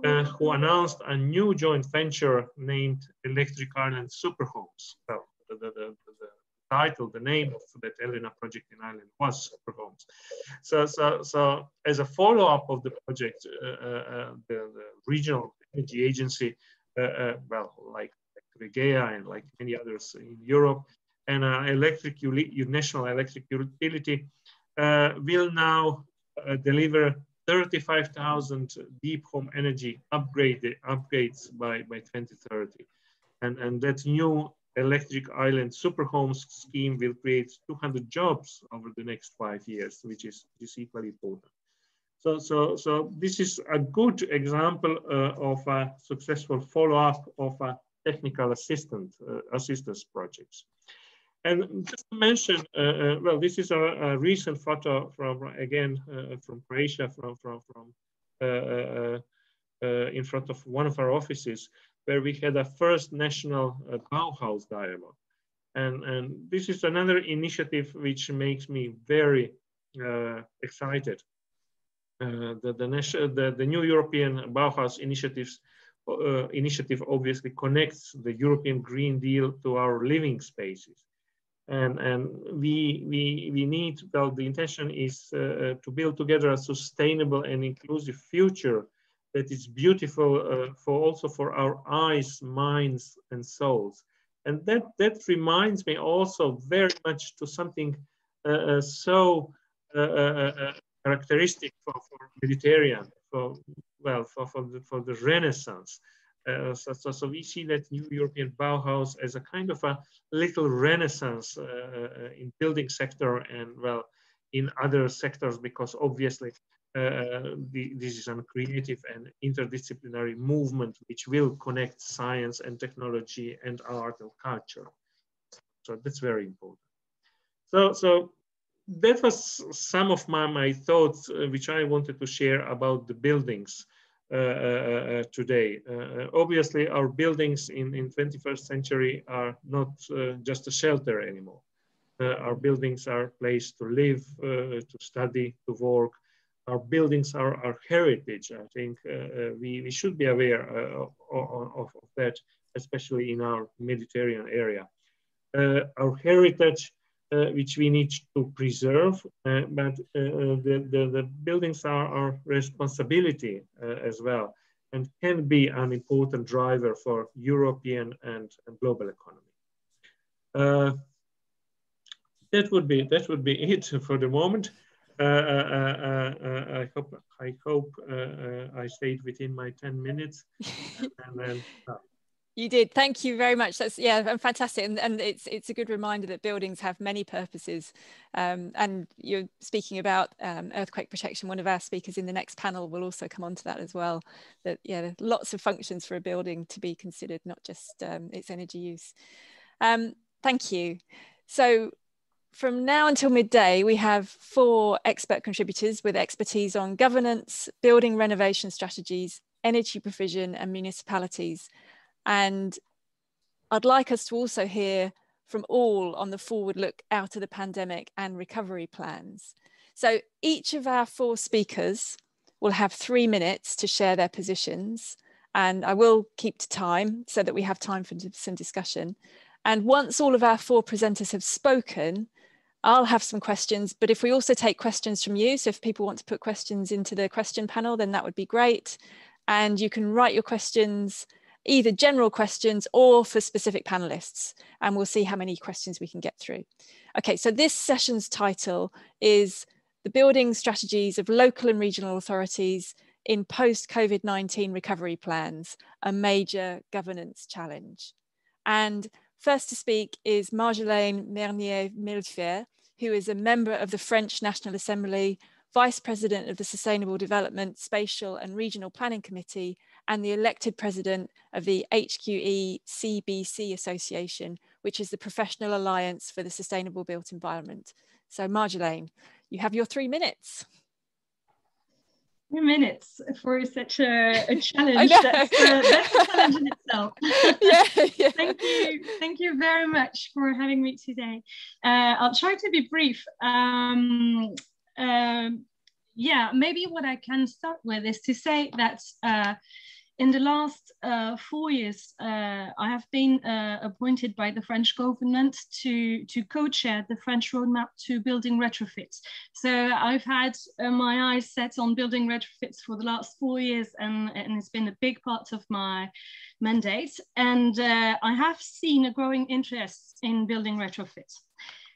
uh, who announced a new joint venture named Electric Ireland Superhomes. Well, the, the, the, the, title, the name of that ELENA project in Ireland was Superhomes. So, so, so as a follow-up of the project, uh, uh, uh the, regional energy agency, uh, uh, well, like, like Regea and like many others in Europe, and uh, electric national electric utility will now deliver 35,000 deep home energy upgrade, upgrades by, by 2030. And, and that new Electric Ireland Superhomes scheme will create 200 jobs over the next five years, which is, is equally important. So, so, so this is a good example uh, of a successful follow-up of a technical assistant uh, assistance projects. And just to mention, uh, uh, well, this is a, a, recent photo from, again, uh, from Croatia, from, from, from in front of one of our offices, where we had a first national Bauhaus dialogue. And, and this is another initiative which makes me very excited uh, the, the, the, the, new European Bauhaus initiatives uh, initiative obviously connects the European Green Deal to our living spaces. And, and we, we, we need, well, the intention is uh, uh to build together a sustainable and inclusive future that is beautiful uh, for also for our eyes, minds, and souls. And that, that reminds me also very much to something uh, so characteristic for, for Mediterranean, for well, for, for the for the Renaissance. Uh, so, so, so, we see that new European Bauhaus as a kind of a little renaissance uh, uh in building sector and well in other sectors because obviously uh, the, this is a creative and interdisciplinary movement which will connect science and technology and art and culture. So that's very important. So, so that was some of my, my thoughts uh, which I wanted to share about the buildings uh, uh, uh Uh, uh, uh, today. Uh, obviously, our buildings in, in 21st century are not uh, just a shelter anymore. our buildings are a place to live, to study, to work. Our buildings are our heritage. I think we, we should be aware of, of, of, that, especially in our Mediterranean area. our heritage uh, which we need to preserve, uh, but uh, the, the, the, buildings are our responsibility as well and can be an important driver for European and, and global economy. that would be that would be it for the moment. Uh, uh, uh, I hope I hope I stayed within my ten minutes, and then you did. Thank you very much. That's yeah, and fantastic. And, and it's it's a good reminder that buildings have many purposes. Um, and you're speaking about um, earthquake protection. One of our speakers in the next panel will also come on to that as well. That yeah, lots of functions for a building to be considered, not just um, its energy use. Um, thank you. So from now until midday, we have four expert contributors with expertise on governance, building renovation strategies, energy provision, and municipalities. And I'd like us to also hear from all on the forward look out of the pandemic and recovery plans. So each of our four speakers will have three minutes to share their positions. And I will keep to time so that we have time for some discussion. And once all of our four presenters have spoken, I'll have some questions, but if we also take questions from you, so if people want to put questions into the question panel, then that would be great. And you can write your questions either general questions or for specific panelists. And we'll see how many questions we can get through. Okay, so this session's title is The Building Strategies of Local and Regional Authorities in Post-COVID-19 Recovery Plans, a Major Governance Challenge. And first to speak is Marjolaine Meynier-Millefert, who is a member of the French National Assembly, Vice President of the Sustainable Development, Spatial and Regional Planning Committee, and the elected president of the HQE GBC Association, which is the Professional Alliance for the Sustainable Built Environment. So Marjolaine, you have your three minutes. Three minutes for such a, a challenge. That's, uh, that's a challenge in itself. yeah, yeah. Thank you. Thank you very much for having me today. Uh, I'll try to be brief. Um, um, yeah, maybe what I can start with is to say that uh, in the last uh, four years, uh, I have been uh, appointed by the French government to, to co-chair the French roadmap to building retrofits. So I've had uh, my eyes set on building retrofits for the last four years and, and it's been a big part of my mandate. And uh, I have seen a growing interest in building retrofits.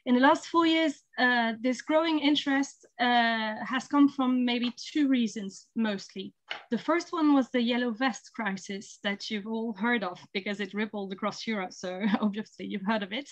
In the last four years, uh, this growing interest uh, has come from maybe two reasons mostly. The first one was the yellow vest crisis that you've all heard of because it rippled across Europe. So obviously you've heard of it.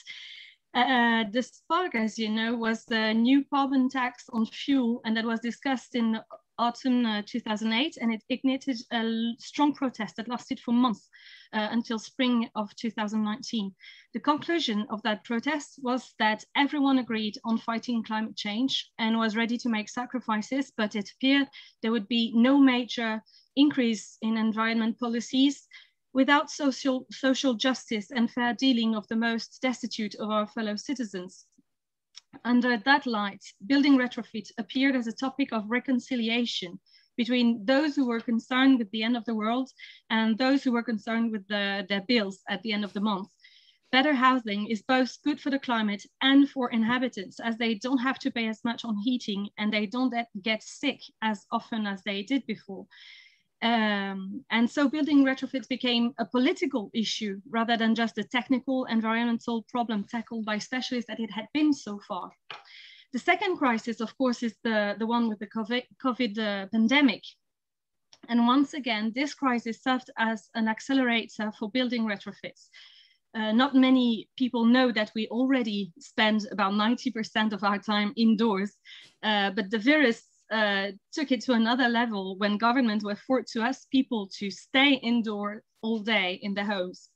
Uh, the spark, as you know, was the new carbon tax on fuel, and that was discussed in autumn uh, 2008, and it ignited a strong protest that lasted for months uh, until spring of 2019. The conclusion of that protest was that everyone agreed on fighting climate change and was ready to make sacrifices, but it appeared there would be no major increase in environment policies without social, social justice and fair dealing of the most destitute of our fellow citizens. Under that light, building retrofit appeared as a topic of reconciliation between those who were concerned with the end of the world and those who were concerned with the, their bills at the end of the month. Better housing is both good for the climate and for inhabitants as they don't have to pay as much on heating and they don't get sick as often as they did before. Um, and so building retrofits became a political issue rather than just a technical environmental problem tackled by specialists that it had been so far. The second crisis, of course, is the, the one with the COVID, COVID uh, pandemic. And once again, this crisis served as an accelerator for building retrofits. Uh, not many people know that we already spend about 90% of our time indoors, uh, but the virus uh, took it to another level when governments were forced to ask people to stay indoor all day in their homes.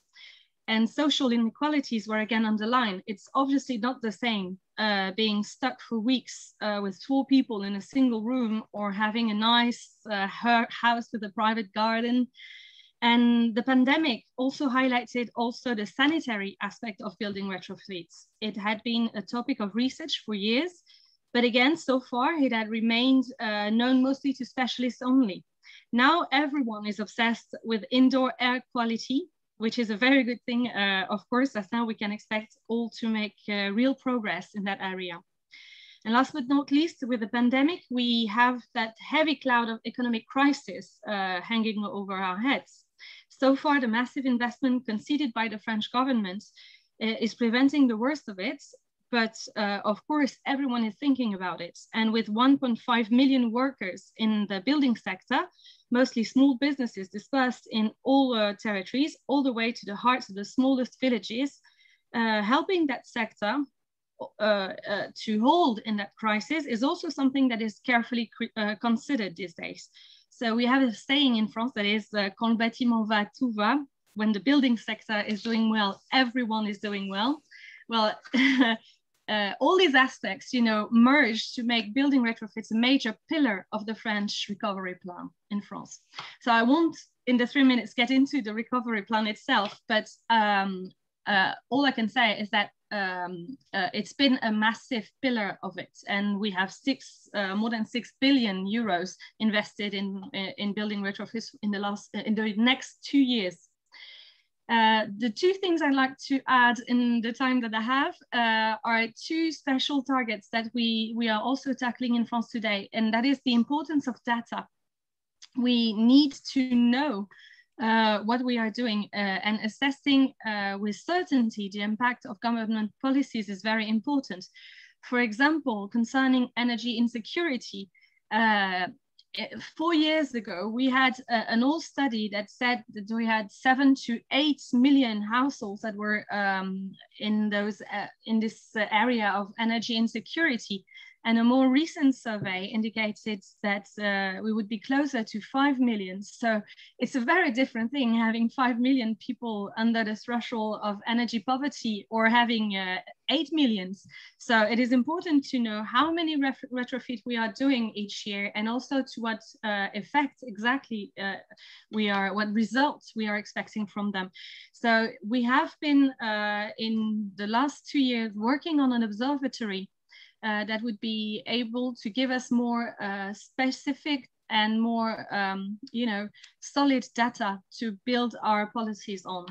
And social inequalities were again underlined. It's obviously not the same uh, being stuck for weeks uh, with four people in a single room or having a nice uh, house with a private garden. And the pandemic also highlighted also the sanitary aspect of building retrofits. It had been a topic of research for years, but again, so far it had remained uh, known mostly to specialists only. Now everyone is obsessed with indoor air quality, which is a very good thing, uh, of course, as now we can expect all to make uh, real progress in that area. And last but not least, with the pandemic, we have that heavy cloud of economic crisis uh, hanging over our heads. So far, the massive investment conceded by the French government uh, is preventing the worst of it, but uh, of course, everyone is thinking about it. And with 1.5 million workers in the building sector, mostly small businesses dispersed in all uh, territories, all the way to the hearts of the smallest villages, uh, helping that sector uh, uh, to hold in that crisis is also something that is carefully uh, considered these days. So we have a saying in France that is, quand le bâtiment va, tout va. When the building sector is doing well, everyone is doing well. Well, uh, all these aspects, you know, merge to make building retrofits a major pillar of the French recovery plan in France. So I won't, in the three minutes, get into the recovery plan itself, but um, uh, all I can say is that um, uh, it's been a massive pillar of it, and we have six, uh, more than six billion euros invested in in building retrofits in the last in the next two years. Uh, the two things I'd like to add in the time that I have uh, are two special targets that we, we are also tackling in France today, and that is the importance of data. We need to know uh, what we are doing uh, and assessing uh, with certainty the impact of government policies is very important. For example, concerning energy insecurity, uh, four years ago, we had a, an old study that said that we had seven to eight million households that were um, in those uh, in this uh, area of energy insecurity. And a more recent survey indicated that uh, we would be closer to 5 million. So it's a very different thing having 5 million people under the threshold of energy poverty or having uh, 8 millions. So it is important to know how many retrofit we are doing each year and also to what uh, effect exactly uh, we are, what results we are expecting from them. So we have been uh, in the last two years working on an observatory uh, that would be able to give us more uh, specific and more, um, you know, solid data to build our policies on.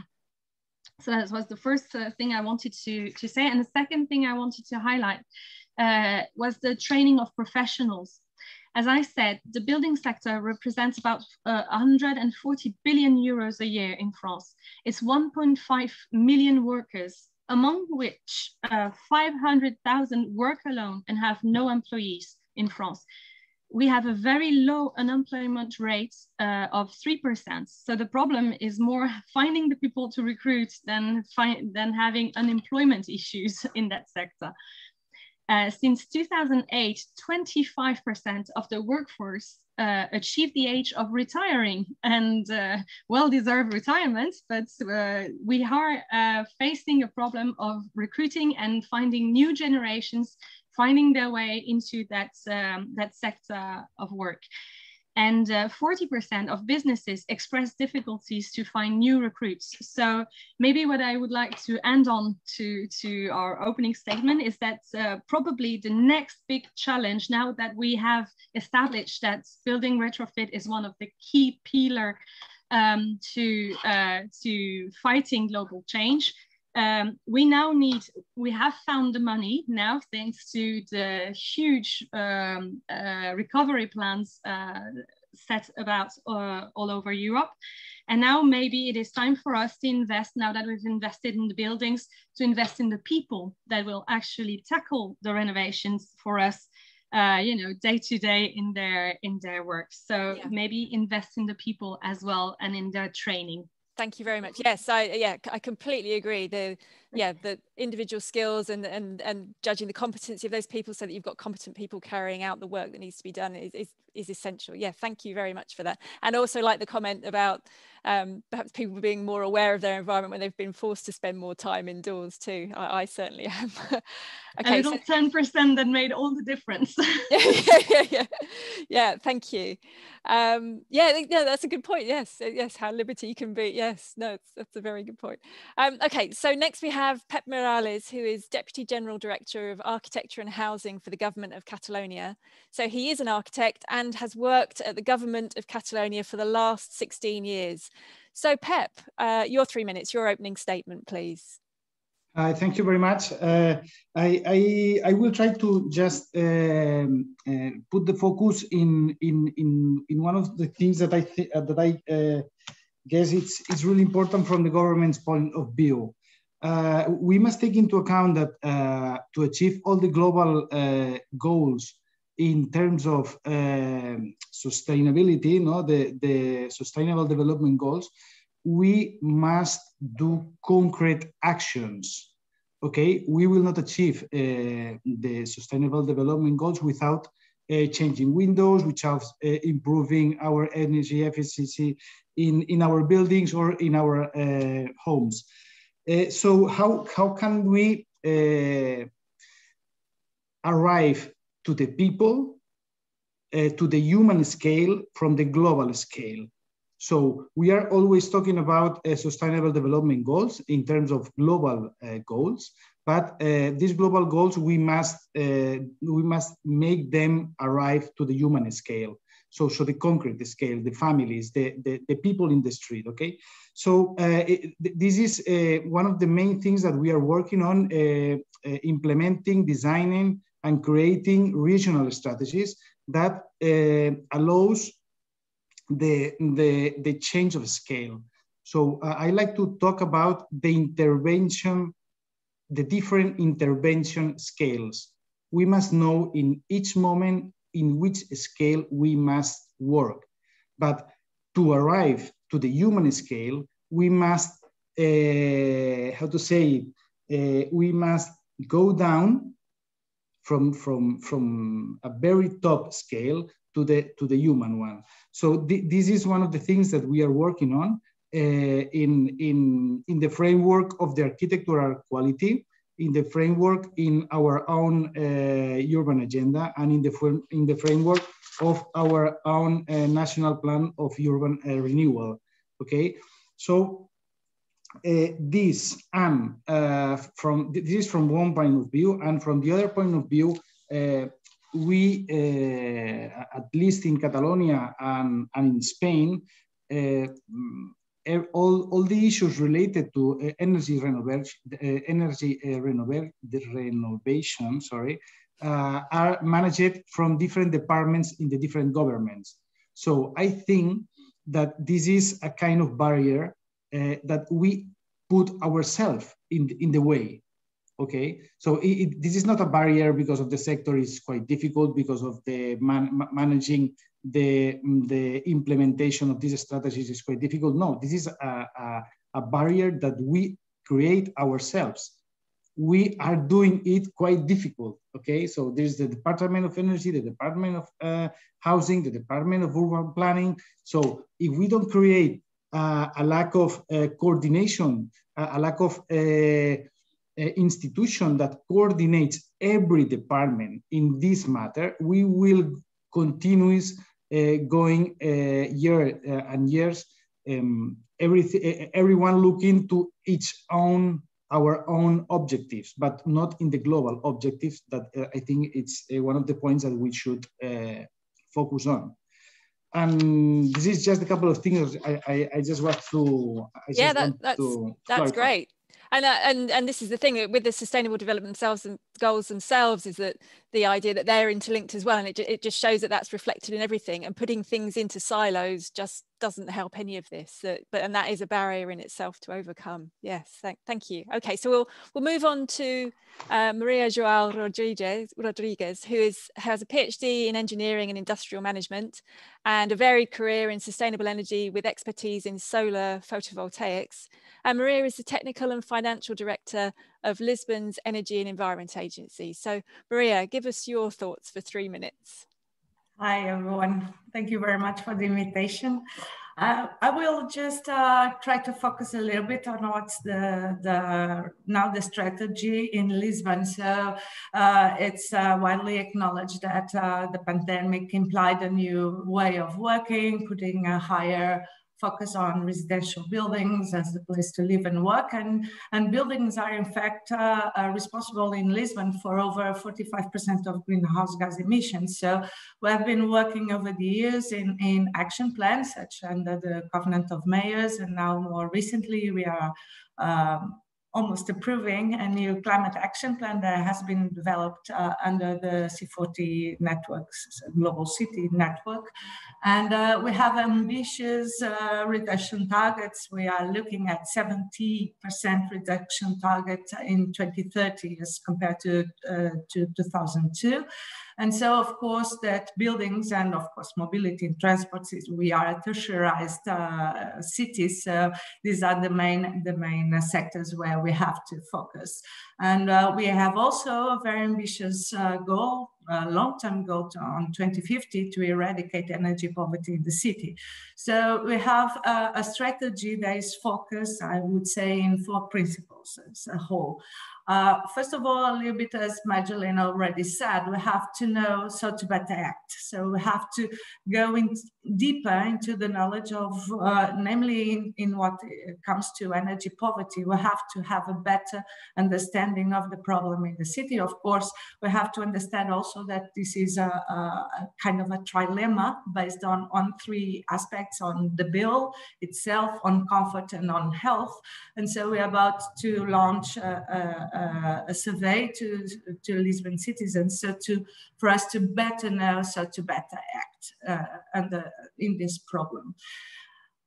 So that was the first uh, thing I wanted to, to say. And the second thing I wanted to highlight uh, was the training of professionals. As I said, the building sector represents about uh, 140 billion euros a year in France. It's 1.5 million workers among which uh, 500,000 work alone and have no employees in France. We have a very low unemployment rate uh, of 3%. So the problem is more finding the people to recruit than, than having unemployment issues in that sector. Uh, since 2008, 25% of the workforce uh, the age of retiring and uh, well-deserved retirement, but uh, we are uh, facing a problem of recruiting and finding new generations finding their way into that, um, that sector of work. And 40% uh, of businesses express difficulties to find new recruits. So maybe what I would like to end on to, to our opening statement is that uh, probably the next big challenge now that we have established that building retrofit is one of the key pillar um, to, uh, to fighting global change um, we now need, we have found the money now thanks to the huge um, uh, recovery plans uh, set about uh, all over Europe. And now maybe it is time for us to invest, now that we've invested in the buildings, to invest in the people that will actually tackle the renovations for us uh, you know, day to day in their in their work. So yeah. maybe invest in the people as well and in their training. Thank you very much. Yes, I yeah, I completely agree. The yeah, the individual skills and and and judging the competency of those people so that you've got competent people carrying out the work that needs to be done is is, is essential. Yeah, thank you very much for that. And also like the comment about um, perhaps people being more aware of their environment when they've been forced to spend more time indoors too. I, I certainly am. okay, a little ten percent that made all the difference. yeah, yeah, yeah, yeah. Thank you. Um, yeah, yeah, that's a good point. Yes, yes, how liberty can be. Yes, no, that's, that's a very good point. Um, okay, so next we have Pep Morales, who is Deputy General Director of Architecture and Housing for the Government of Catalonia. So he is an architect and has worked at the Government of Catalonia for the last 16 years. So Pep, uh, your three minutes, your opening statement, please. Uh, thank you very much. Uh, I, I, I, will try to just um, uh, put the focus in, in, in, in one of the things that I, th uh, that I uh, guess it's, it's really important from the government's point of view. We must take into account that to achieve all the global goals in terms of um, sustainability, no, the, the sustainable development goals, we must do concrete actions. Okay, we will not achieve uh, the sustainable development goals without uh, changing windows, without uh, improving our energy efficiency in, in our buildings or in our uh, homes. Uh, so how, how can we uh, arrive to the people, to the human scale from the global scale? So we are always talking about uh, sustainable development goals in terms of global uh, goals, but uh, these global goals we must uh, we must make them arrive to the human scale. So, so the concrete scale, the families, the, the, the people in the street. Okay, so uh, it, this is uh, one of the main things that we are working on, implementing, designing, and creating regional strategies that allows the, the, the change of scale. So uh, I like to talk about the intervention, the different intervention scales. We must know in each moment in which scale we must work. But to arrive to the human scale, we must, uh, how to say, uh, we must go down from, from, from a very top scale to the, to the human one. So th this is one of the things that we are working on uh, in, in, in the framework of the architectural quality, in the framework in our own uh, urban agenda, and in the, in the framework of our own uh, national plan of urban renewal, okay? So this and uh, from this is from one point of view, and from the other point of view, uh, we, uh, at least in Catalonia and, and in Spain, uh, all, all the issues related to uh, energy renovation, energy renovation, sorry, are managed from different departments in the different governments. So I think that this is a kind of barrier uh, that we put ourselves in, in the way okay so it, it, this is not a barrier because of the sector is quite difficult because of the man, managing the the implementation of these strategies is quite difficult no this is a, a, a barrier that we create ourselves we are doing it quite difficult. Okay, so there's the Department of Energy, the Department of uh, Housing, the Department of Urban Planning. So if we don't create a lack of uh, coordination, a lack of uh, institution that coordinates every department in this matter, we will continue uh, going uh, year and years um, everyone looking to each own our own objectives, but not in the global objectives that uh, I think it's uh, one of the points that we should uh, focus on. And this is just a couple of things I, I, I just want to. I yeah, that, that's, that's great and uh, and and this is the thing with the sustainable development themselves and goals themselves is that the idea that they're interlinked as well and it, it just shows that that's reflected in everything and putting things into silos just doesn't help any of this but and that is a barrier in itself to overcome. Yes thank, thank you. Okay so we'll we'll move on to uh, maria joao rodriguez rodriguez who is has a phd in engineering and industrial management and a varied career in sustainable energy with expertise in solar photovoltaics. And maria is the technical and financial director of lisbon's energy and environment agency so maria give us your thoughts for three minutes Hi, everyone. Thank you very much for the invitation. Uh, I will just uh, try to focus a little bit on what's the, the now the strategy in Lisbon. So uh, it's uh, widely acknowledged that uh, the pandemic implied a new way of working, putting a higher focus on residential buildings as a place to live and work. And, and buildings are in fact uh, uh, responsible in Lisbon for over 45% of greenhouse gas emissions. So we have been working over the years in, in action plans, such under the Covenant of Mayors, and now more recently we are um, almost approving a new climate action plan that has been developed uh, under the C40 networks, global city network. And uh, we have ambitious uh, reduction targets. We are looking at 70% reduction target in 2030 as compared to, uh, to 2002. And so, of course, that buildings and, of course, mobility and transport, we are a tertiarized uh, cities. So these are the main, the main sectors where we have to focus. And uh, we have also a very ambitious uh, goal a long-term goal to, on 2050 to eradicate energy poverty in the city. So we have a, a, strategy that is focused, I would say, in four principles as a whole. Uh, first of all, a little bit as Magdalena already said, we have to know so to better act. So we have to go in deeper into the knowledge of, uh, namely in, in, what comes to energy poverty, we have to have a better understanding of the problem in the city. Of course, we have to understand also that this is a, a kind of a trilemma based on, on three aspects, on the bill itself, on comfort and on health. And so we're about to launch a, a, a survey to, to Lisbon citizens so to, for us to better know, so to better act uh, under, in this problem.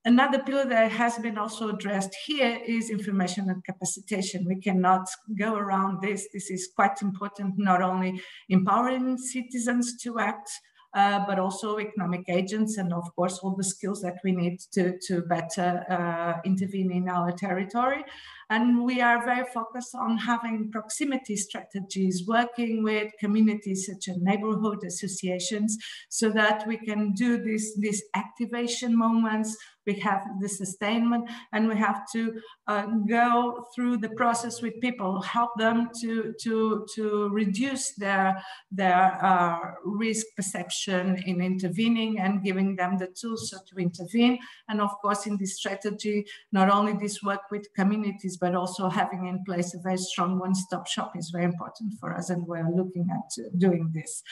Another pillar that has been also addressed here is information and capacitation. We cannot go around this. This is quite important, not only empowering citizens to act, uh, but also economic agents and of course all the skills that we need to, to better uh, intervene in our territory. And we are very focused on having proximity strategies, working with communities such as neighborhood associations, so that we can do this, these activation moments we have the sustainment, and we have to uh, go through the process with people, help them to, to, to reduce their, their uh, risk perception in intervening and giving them the tools to intervene. And of course, in this strategy, not only this work with communities, but also having in place a very strong one-stop shop is very important for us, and we're looking at doing this.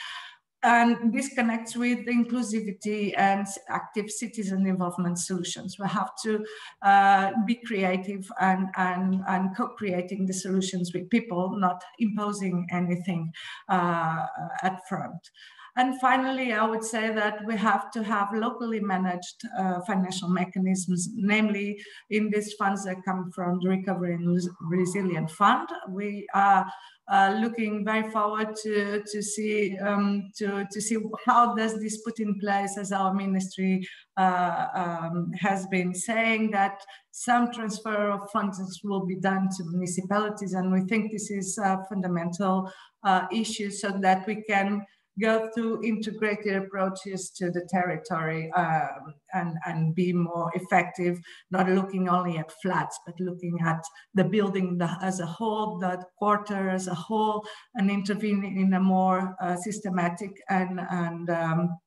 And this connects with inclusivity and active citizen involvement solutions. We have to uh, be creative and, and, and co-creating the solutions with people, not imposing anything uh, at front. And finally, I would say that we have to have locally managed uh, financial mechanisms, namely in these funds that come from the Recovery and Resilience Fund. We are uh, looking very forward to to see um, to to see how does this put in place as our ministry uh, um, has been saying that some transfer of funds will be done to municipalities and we think this is a fundamental uh, issue so that we can go through integrated approaches to the territory um, and, and be more effective, not looking only at flats, but looking at the building as a whole, the quarter as a whole, and intervening in a more uh, systematic and, and um,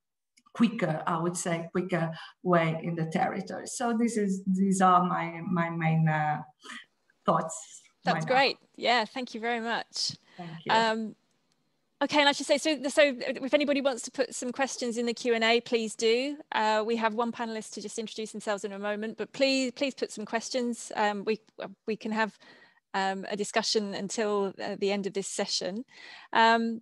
quicker, I would say, quicker way in the territory. So this is these are my my main uh, thoughts. That's great. Yeah, thank you very much. Thank you. Um, Okay, and I should say, so, so if anybody wants to put some questions in the Q&A, please do. Uh, we have one panelist to just introduce themselves in a moment, but please, please put some questions. Um, we, we can have um, a discussion until uh, the end of this session. Um,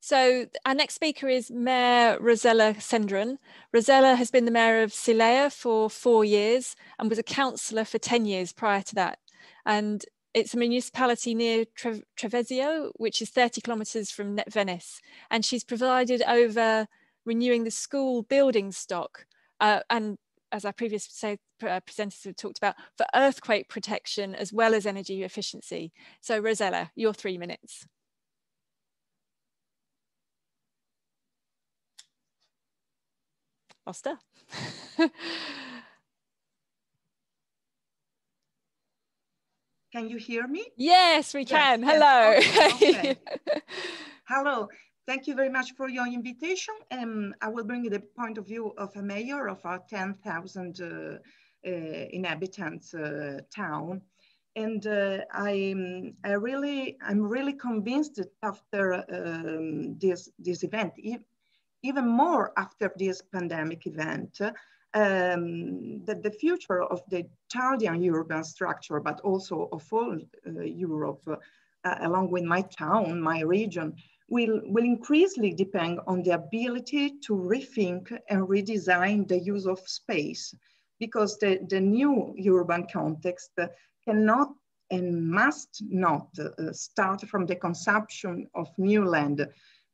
so our next speaker is Mayor Rossella Cendron. Rosella has been the mayor of Silea for four years and was a councillor for 10 years prior to that. And it's a municipality near Tre Treviso, which is 30 kilometres from Venice. And she's provided over renewing the school building stock uh, and as our previous say, uh, presenters have talked about, for earthquake protection as well as energy efficiency. So Rossella, your three minutes. Oster. Can you hear me? Yes, we can. Yes, Hello. Okay, okay. Hello. Thank you very much for your invitation. Um, I will bring the point of view of a mayor of our 10,000 uh, uh, inhabitants uh, town. And uh, I, I really, I'm really convinced that after um, this, this event, even more after this pandemic event, um, that the future of the Italian urban structure, but also of all uh, Europe, uh, along with my town, my region, will, will increasingly depend on the ability to rethink and redesign the use of space. Because the, the new urban context cannot and must not uh, start from the consumption of new land,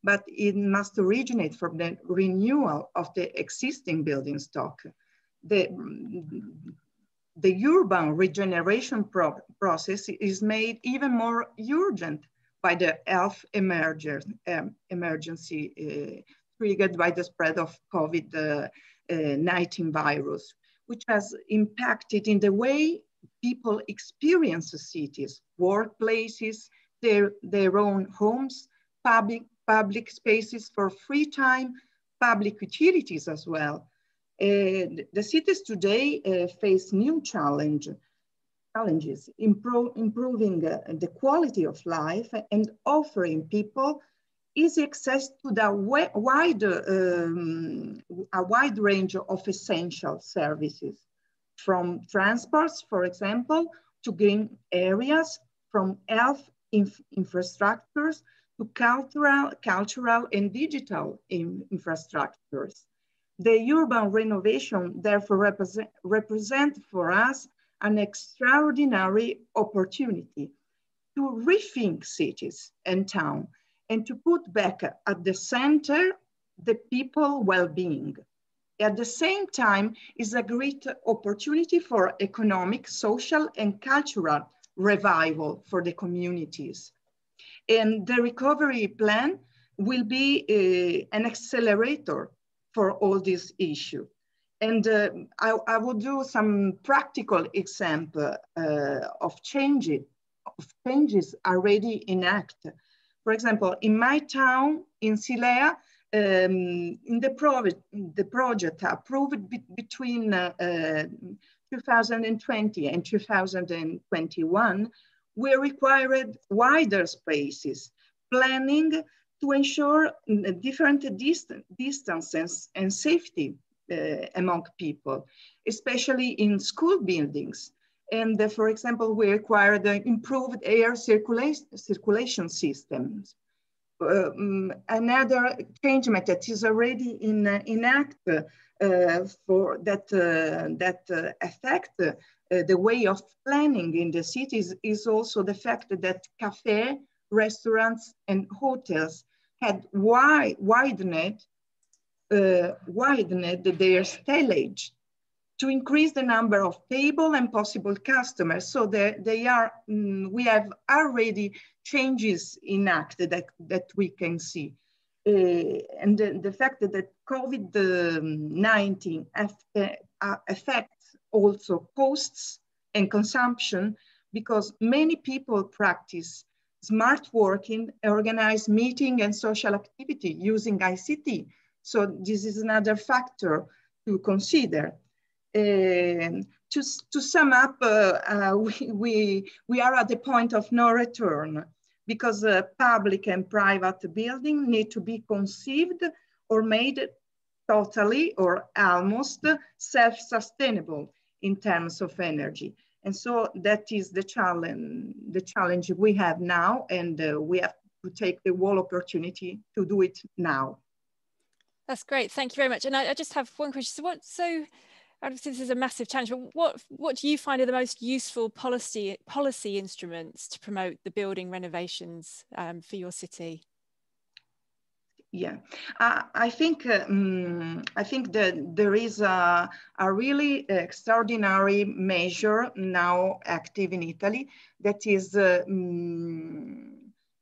but it must originate from the renewal of the existing building stock. The, the urban regeneration pro process is made even more urgent by the health emerger, um, emergency uh, triggered by the spread of COVID-19 uh, virus, which has impacted in the way people experience cities, workplaces, their, their own homes, public, public spaces for free time, public utilities as well. The cities today uh, face new challenge, challenges, impro improving uh, the quality of life and offering people easy access to the wide, um, a wide range of essential services, from transports, for example, to green areas, from health inf infrastructures to cultural, cultural and digital in infrastructures. The urban renovation therefore represent, represent for us an extraordinary opportunity to rethink cities and town and to put back at the center the people well-being. At the same time, is a great opportunity for economic, social, and cultural revival for the communities. And the recovery plan will be uh, an accelerator for all these issues. And uh, I, I, will do some practical example uh, of changes, of changes already enacted. For example, in my town, in Silea, um, in the, pro the project approved be between uh, uh 2020 and 2021, we required wider spaces, planning to ensure different distan distances and safety uh, among people, especially in school buildings. And uh, for example, we required the improved air circulation, circulation systems. um, another that is already in uh, in act uh, for that uh, that uh, affect uh, the way of planning in the cities is also the fact that cafe, restaurants, and hotels had wide, widened uh, widened their stallage to increase the number of table and possible customers. So they, they are, mm, we have already changes enacted that, that we can see. Uh, and the, the, fact that, that COVID-19 uh, affects also costs and consumption because many people practice smart working, organize meeting and social activity using ICT. So this is another factor to consider. To, to sum up, uh, uh, we, we, we are at the point of no return because uh, public and private building need to be conceived or made totally or almost self-sustainable in terms of energy. And so that is the challenge, the challenge we have now, and uh, we have to take the whole opportunity to do it now. That's great. Thank you very much. And I, I just have one question. So what, so obviously this is a massive challenge, but what, what do you find are the most useful policy, policy instruments to promote the building renovations um, for your city? Yeah, uh, I think um, I think that there is a, a really extraordinary measure now active in Italy that is uh, um,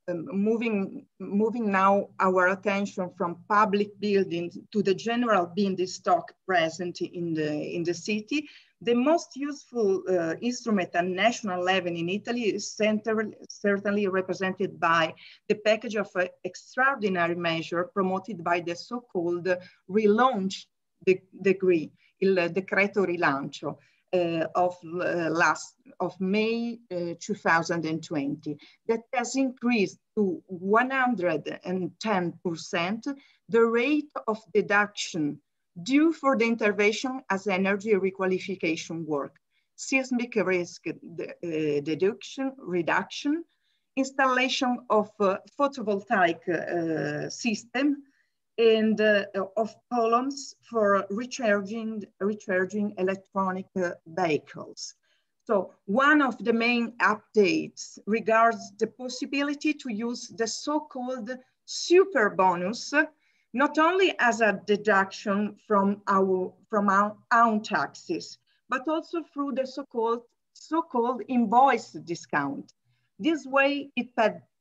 um, moving, moving now our attention from public buildings to the general building stock present in the, in the city. The most useful uh, instrument at national level in Italy is center, certainly represented by the package of uh, extraordinary measure promoted by the so-called relaunch de decree, il decreto rilancio, uh, of uh, last of May uh, 2020 that has increased to 110% the rate of deduction due for the intervention as energy requalification work, seismic risk de deduction, reduction, installation of photovoltaic system, and uh, of columns for recharging, recharging electronic uh, vehicles. So one of the main updates regards the possibility to use the so-called super bonus, not only as a deduction from our, from our own taxes, but also through the so-called so-called invoice discount. This way it,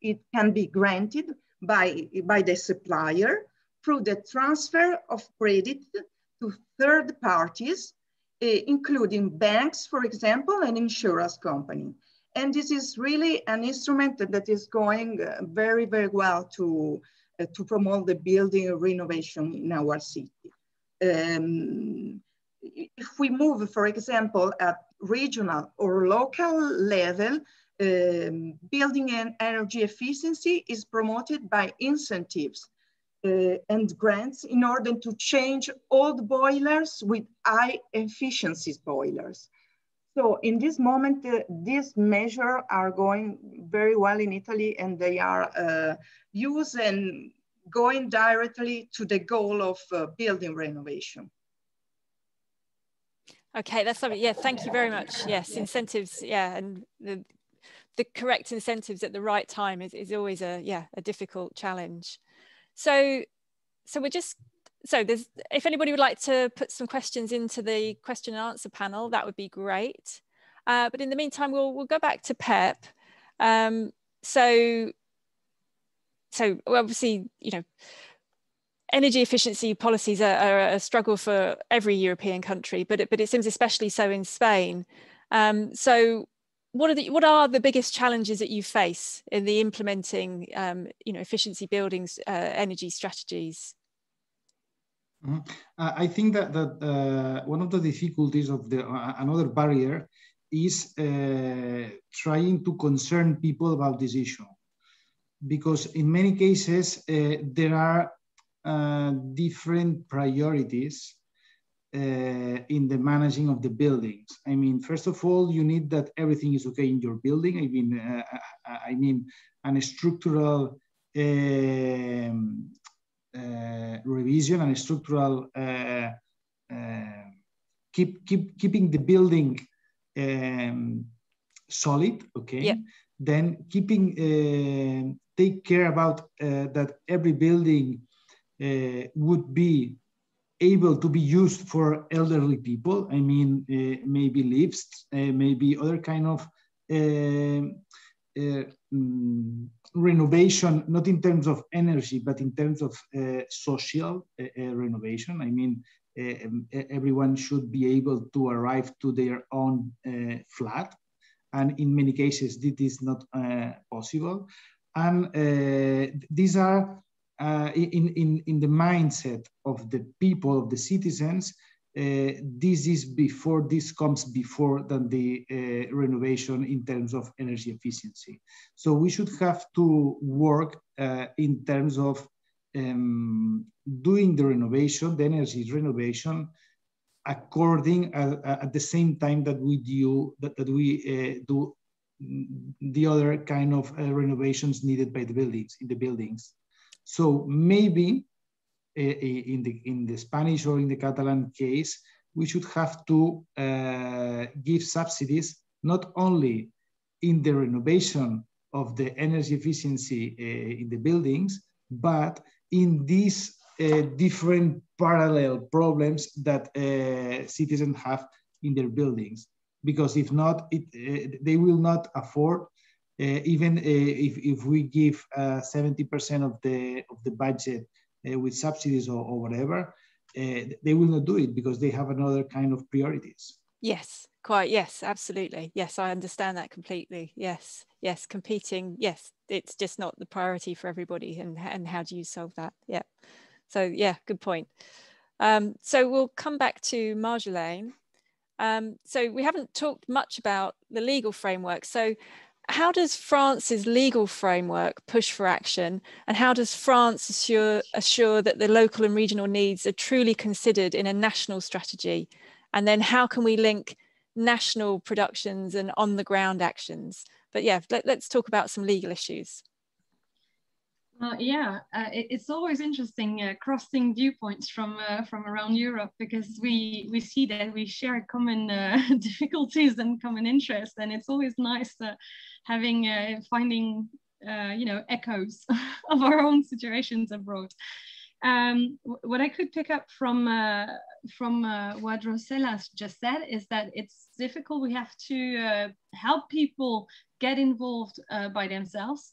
it can be granted by, by the supplier through the transfer of credit to third parties, uh, including banks, for example, and insurance company. And this is really an instrument that is going uh, very, very well to, to promote the building renovation in our city. Um, if we move, for example, at regional or local level, um, building and energy efficiency is promoted by incentives uh, and grants in order to change old boilers with high efficiency boilers. So in this moment, uh, these measures are going very well in Italy and they are uh, used and going directly to the goal of uh, building renovation. Okay, that's something, yeah, thank you very much. Yes, incentives, yeah, and the, the correct incentives at the right time is, is always a, yeah, a difficult challenge. So, so we're just, so there's, if anybody would like to put some questions into the question and answer panel, that would be great. Uh, but in the meantime, we'll, we'll go back to PEP. Um, so, so obviously, you know, energy efficiency policies are, are, a struggle for every European country, but it, but it seems especially so in Spain. Um, so what are the what are the biggest challenges that you face in the implementing um, you know efficiency buildings uh, energy strategies mm -hmm. uh, i think that that uh, one of the difficulties of the uh, another barrier is uh, trying to concern people about this issue because in many cases uh, there are different priorities uh, in the managing of the buildings. I mean, first of all, you need that everything is okay in your building. I mean, uh, uh I mean, an structural um, uh, revision and structural uh, uh, keep keep keeping the building um, solid okay yeah. then keeping uh, take care about uh, that every building uh, would be able to be used for elderly people i mean maybe lifts maybe other kind of um, mm, renovation, not in terms of energy, but in terms of uh, social uh, uh renovation. I mean, uh, um, everyone should be able to arrive to their own uh, flat. And in many cases, this is not possible. And these are in, in, in the mindset of the people, of the citizens, uh, this is before this comes before than the uh, renovation in terms of energy efficiency. So we should have to work uh, in terms of um, doing the renovation the energy renovation according uh, uh, at the same time that we do that, that we do the other kind of renovations needed by the buildings in the buildings. So maybe Eh, eh, in the in the Spanish or in the Catalan case, we should have to uh, give subsidies not only in the renovation of the energy efficiency uh, in the buildings, but in these uh, different parallel problems that citizens have in their buildings. Because if not, it, they will not afford even if, if we give 70% of the of the budget with subsidies or, or whatever, uh, they will not do it because they have another kind of priorities. Yes, quite. Yes, absolutely. Yes, I understand that completely. Yes, yes, competing. Yes, it's just not the priority for everybody. And, and how do you solve that? Yeah. So, yeah, good point. Um, so we'll come back to Marjolaine. Um, so we haven't talked much about the legal framework. So how does France's legal framework push for action and how does France assure, assure that the local and regional needs are truly considered in a national strategy? And then how can we link national productions and on the ground actions? But yeah, let, us talk about some legal issues. Uh, yeah, uh, it, it's always interesting uh, crossing viewpoints from uh, from around Europe because we we see that we share common uh, difficulties and common interests, and it's always nice uh, having finding you know echoes of our own situations abroad. Um, what I could pick up from from what Rossella just said is that it's difficult. We have to help people get involved by themselves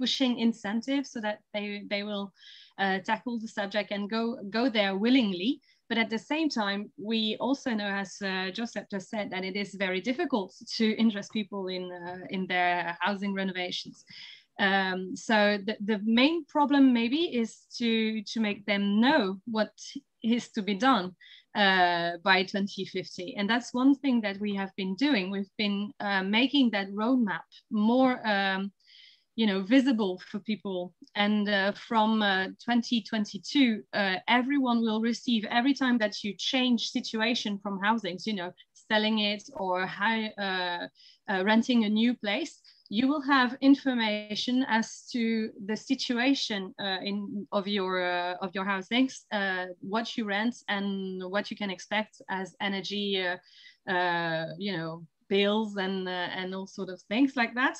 pushing incentives so that they, they will uh, tackle the subject and go, go there willingly. But at the same time, we also know, as uh, Joseph just said, that it is very difficult to interest people in, uh, in their housing renovations. Um, so the, the main problem maybe is to, to make them know what is to be done uh, by 2050. And that's one thing that we have been doing. We've been uh, making that roadmap more um, you know visible for people. And uh, from uh, 2022 uh, everyone will receive every time that you change situation from housings you know selling it or high, uh, uh, renting a new place you will have information as to the situation uh, in of your of your housings what you rent and what you can expect as energy you know bills and and all sort of things like that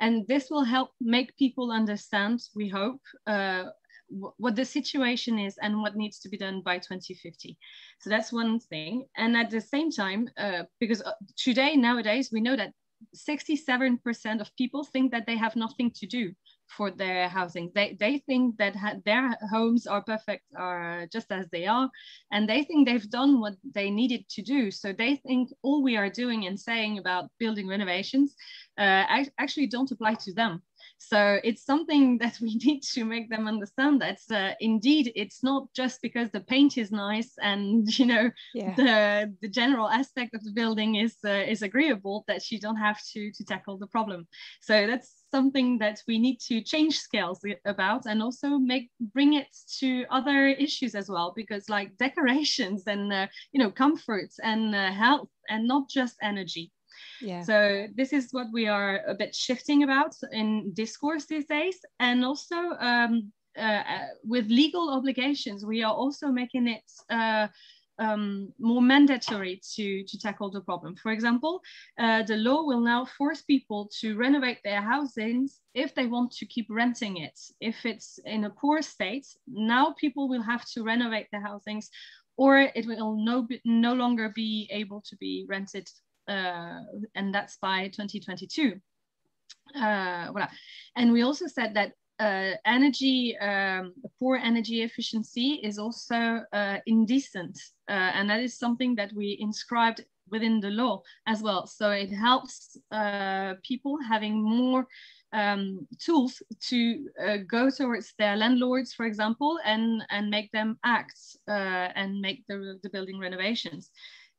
and this will help make people understand, we hope, uh, what the situation is and what needs to be done by 2050. So that's one thing. And at the same time, uh, because uh, today, nowadays, we know that 67% of people think that they have nothing to do for their housing. They, they think that their homes are perfect, are just as they are, and they think they've done what they needed to do. So they think all we are doing and saying about building renovations uh, actually don't apply to them. So it's something that we need to make them understand that uh, indeed it's not just because the paint is nice and you know yeah. the the general aspect of the building is uh, is agreeable that you don't have to to tackle the problem. So that's something that we need to change scales about and also make bring it to other issues as well because like decorations and uh, you know comforts and uh, health and not just energy Yeah. So this is what we are a bit shifting about in discourse these days, and also um, uh, uh with legal obligations, we are also making it. Uh, um, more mandatory to, to tackle the problem. For example, uh, the law will now force people to renovate their housings if they want to keep renting it. If it's in a poor state, now people will have to renovate their housings or it will no, no longer be able to be rented uh, and that's by 2022. Uh, voilà. And we also said that uh, energy, um, poor energy efficiency is also uh, indecent. Uh, and that is something that we inscribed within the law as well. So it helps uh, people having more um, tools to uh, go towards their landlords, for example, and, and make them act uh, and make the, the building renovations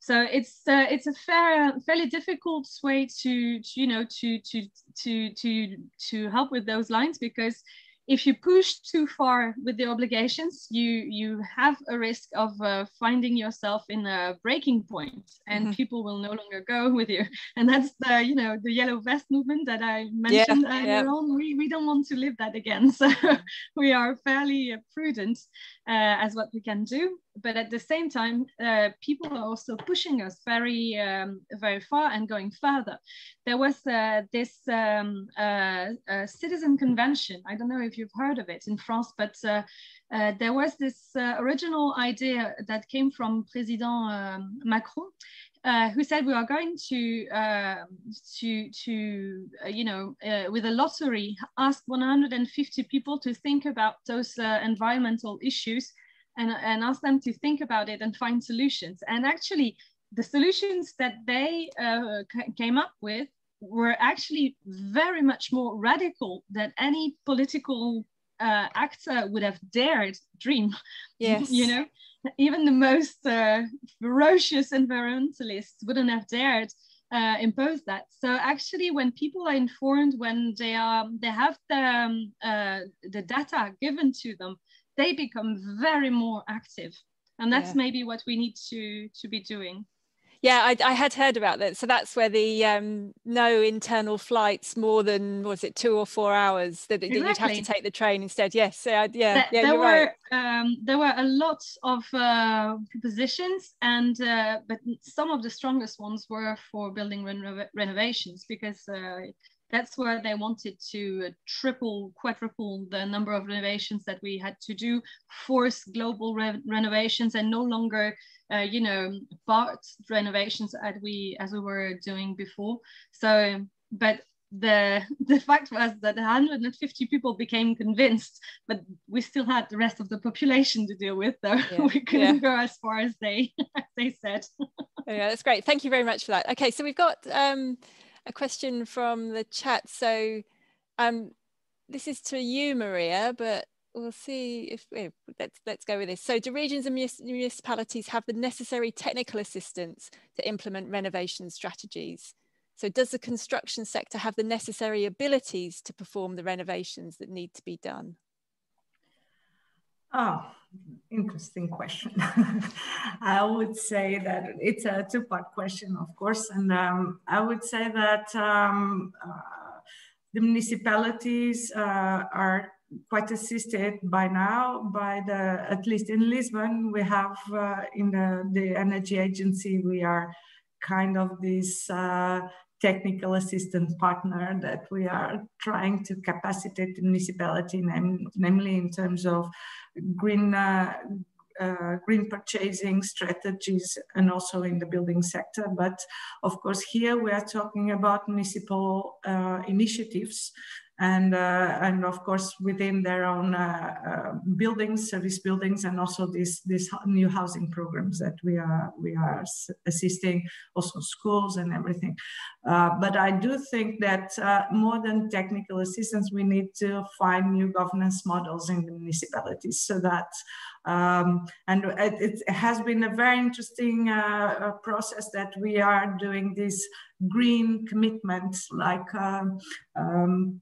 so it's uh, it's a fair, fairly difficult way to, to, you know to to to to to help with those lines because if you push too far with the obligations, you you have a risk of uh, finding yourself in a breaking point, and mm-hmm. people will no longer go with you. And that's the you know the yellow vest movement that I mentioned yeah, earlier yeah. on. We we don't want to live that again, so we are fairly prudent uh, as what we can do but at the same time, uh, people are also pushing us very, um, very far and going further. There was uh, this um, uh, citizen convention. I don't know if you've heard of it in France, but uh, uh, there was this uh, original idea that came from President um, Macron. who said we are going to um, to to you know with a lottery ask 150 people to think about those environmental issues and, and ask them to think about it and find solutions. And actually, the solutions that they uh, came up with were actually very much more radical than any political uh, actor would have dared dream. Yes. you know, even the most uh, ferocious environmentalists wouldn't have dared uh, impose that. So actually, when people are informed, when they are they have the um, uh, the data given to them, they become very more active and that's yeah. maybe what we need to to be doing yeah I, I, had heard about that so that's where the um, no internal flights more than was it two or four hours that, exactly. you'd have to take the train instead yes yeah yeah, yeah there were right. um, there were a lot of uh, propositions and uh, but some of the strongest ones were for building reno renovations because uh, that's where they wanted to triple, quadruple the number of renovations that we had to do, force global re renovations and no longer, uh, you know, part renovations as we as we were doing before. So, but the the fact was that 150 people became convinced, but we still had the rest of the population to deal with. Though yeah. we couldn't yeah. go as far as they as they said. yeah, that's great. Thank you very much for that. Okay, so we've got. Um, a question from the chat. So um, this is to you, Maria, but we'll see if eh, let's let's go with this. So do regions and municipalities have the necessary technical assistance to implement renovation strategies? So does the construction sector have the necessary abilities to perform the renovations that need to be done? Oh, interesting question. I would say that it's a two-part question, of course, and um, I would say that um, uh, the municipalities uh, are quite assisted by now by the at least in Lisbon we have uh, in the, the energy agency we are kind of this uh, technical assistant partner that we are trying to capacitate the municipality, nam namely in terms of green uh, uh, green purchasing strategies and also in the building sector. But of course, here we are talking about municipal uh, initiatives and uh, and of course within their own uh, uh, buildings, service buildings, and also these these new housing programs that we are we are assisting, also schools and everything. Uh, but I do think that uh, more than technical assistance, we need to find new governance models in the municipalities so that. Um, and it, it, has been a very interesting uh, process that we are doing this green commitment like um, um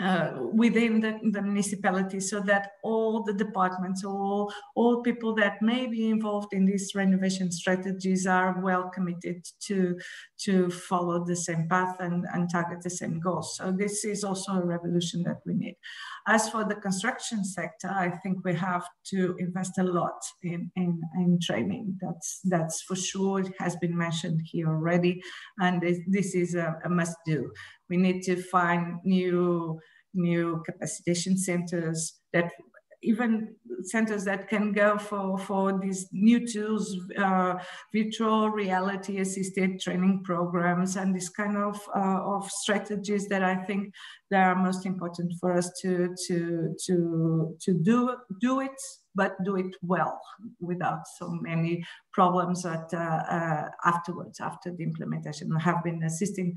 uh, within the, the municipality so that all the departments, all, all people that may be involved in these renovation strategies are well committed to, to follow the same path and, and target the same goals. So this is also a revolution that we need. As for the construction sector, I think we have to invest a lot in, in, in training. That's, that's for sure. It has been mentioned here already. And this, this is a, a must do. We need to find new, new capacitation centers that even centers that can go for, for these new tools, uh, virtual reality assisted training programs and this kind of, uh, of strategies that I think that are most important for us to, to, to, to do, do it, but do it well without so many problems at, uh, uh afterwards, after the implementation. I have been assisting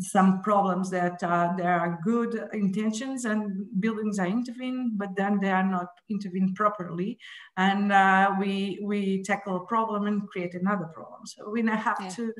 some problems that uh, there are good intentions and buildings are intervened, but then they are not intervened properly. And uh, we, we tackle a problem and create another problem. So we now have yeah. to,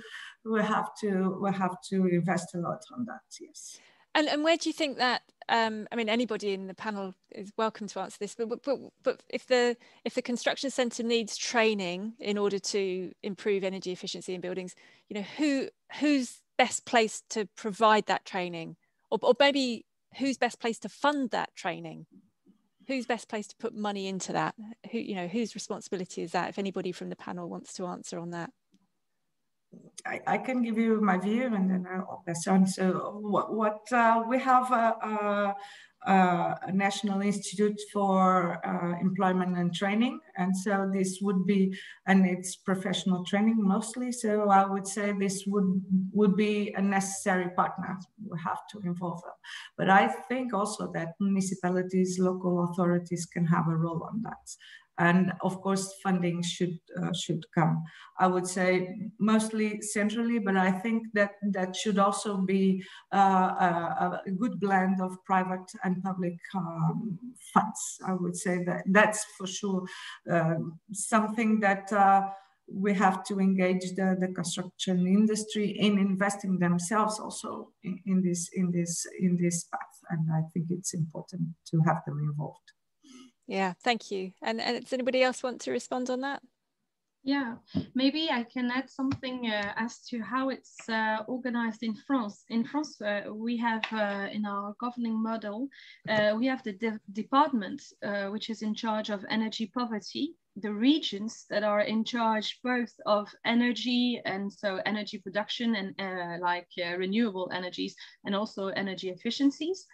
we have to, we have to invest a lot on that, yes. And, and where do you think that um, I mean, anybody in the panel is welcome to answer this, but, but, but if the if the construction centre needs training in order to improve energy efficiency in buildings, you know, who who's best placed to provide that training? Or, or maybe who's best placed to fund that training? Who's best placed to put money into that? Who you know whose responsibility is that if anybody from the panel wants to answer on that? I, I can give you my view and then I'll pass on. So what, what uh, we have a, National Institute for uh, Employment and Training. And so this would be, and it's professional training mostly. So I would say this would, would be a necessary partner. We have to involve them. But I think also that municipalities, local authorities can have a role on that and of course funding should uh, should come. I would say mostly centrally but i think that that should also be uh, a, a, good blend of private and public um, funds. I would say that that's for sure uh, something that uh, we have to engage the, the construction industry in investing themselves also in, in this in this in this path. And i think it's important to have them involved yeah, thank you. And, and does anybody else want to respond on that? Yeah, maybe I can add something uh, as to how it's uh, organized in France. In France, uh, we have uh, in our governing model, uh, we have the de department uh, which is in charge of energy poverty, the regions that are in charge both of energy and so energy production and like renewable energies and also energy efficiencies.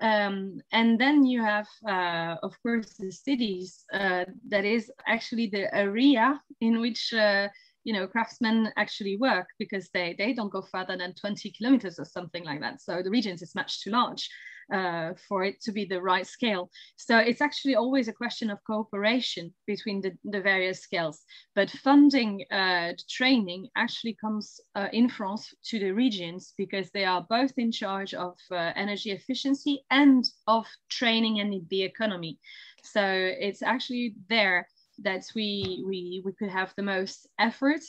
Um, and then you have, uh, of course, the cities. Uh, that is actually the area in which uh, you know craftsmen actually work because they they don't go further than 20 kilometers or something like that. So the regions is much too large uh, for it to be the right scale. So it's actually always a question of cooperation between the, the various scales. But funding uh, training actually comes uh, in France to the regions because they are both in charge of uh, energy efficiency and of training and the economy. So it's actually there that we, we, we could have the most effort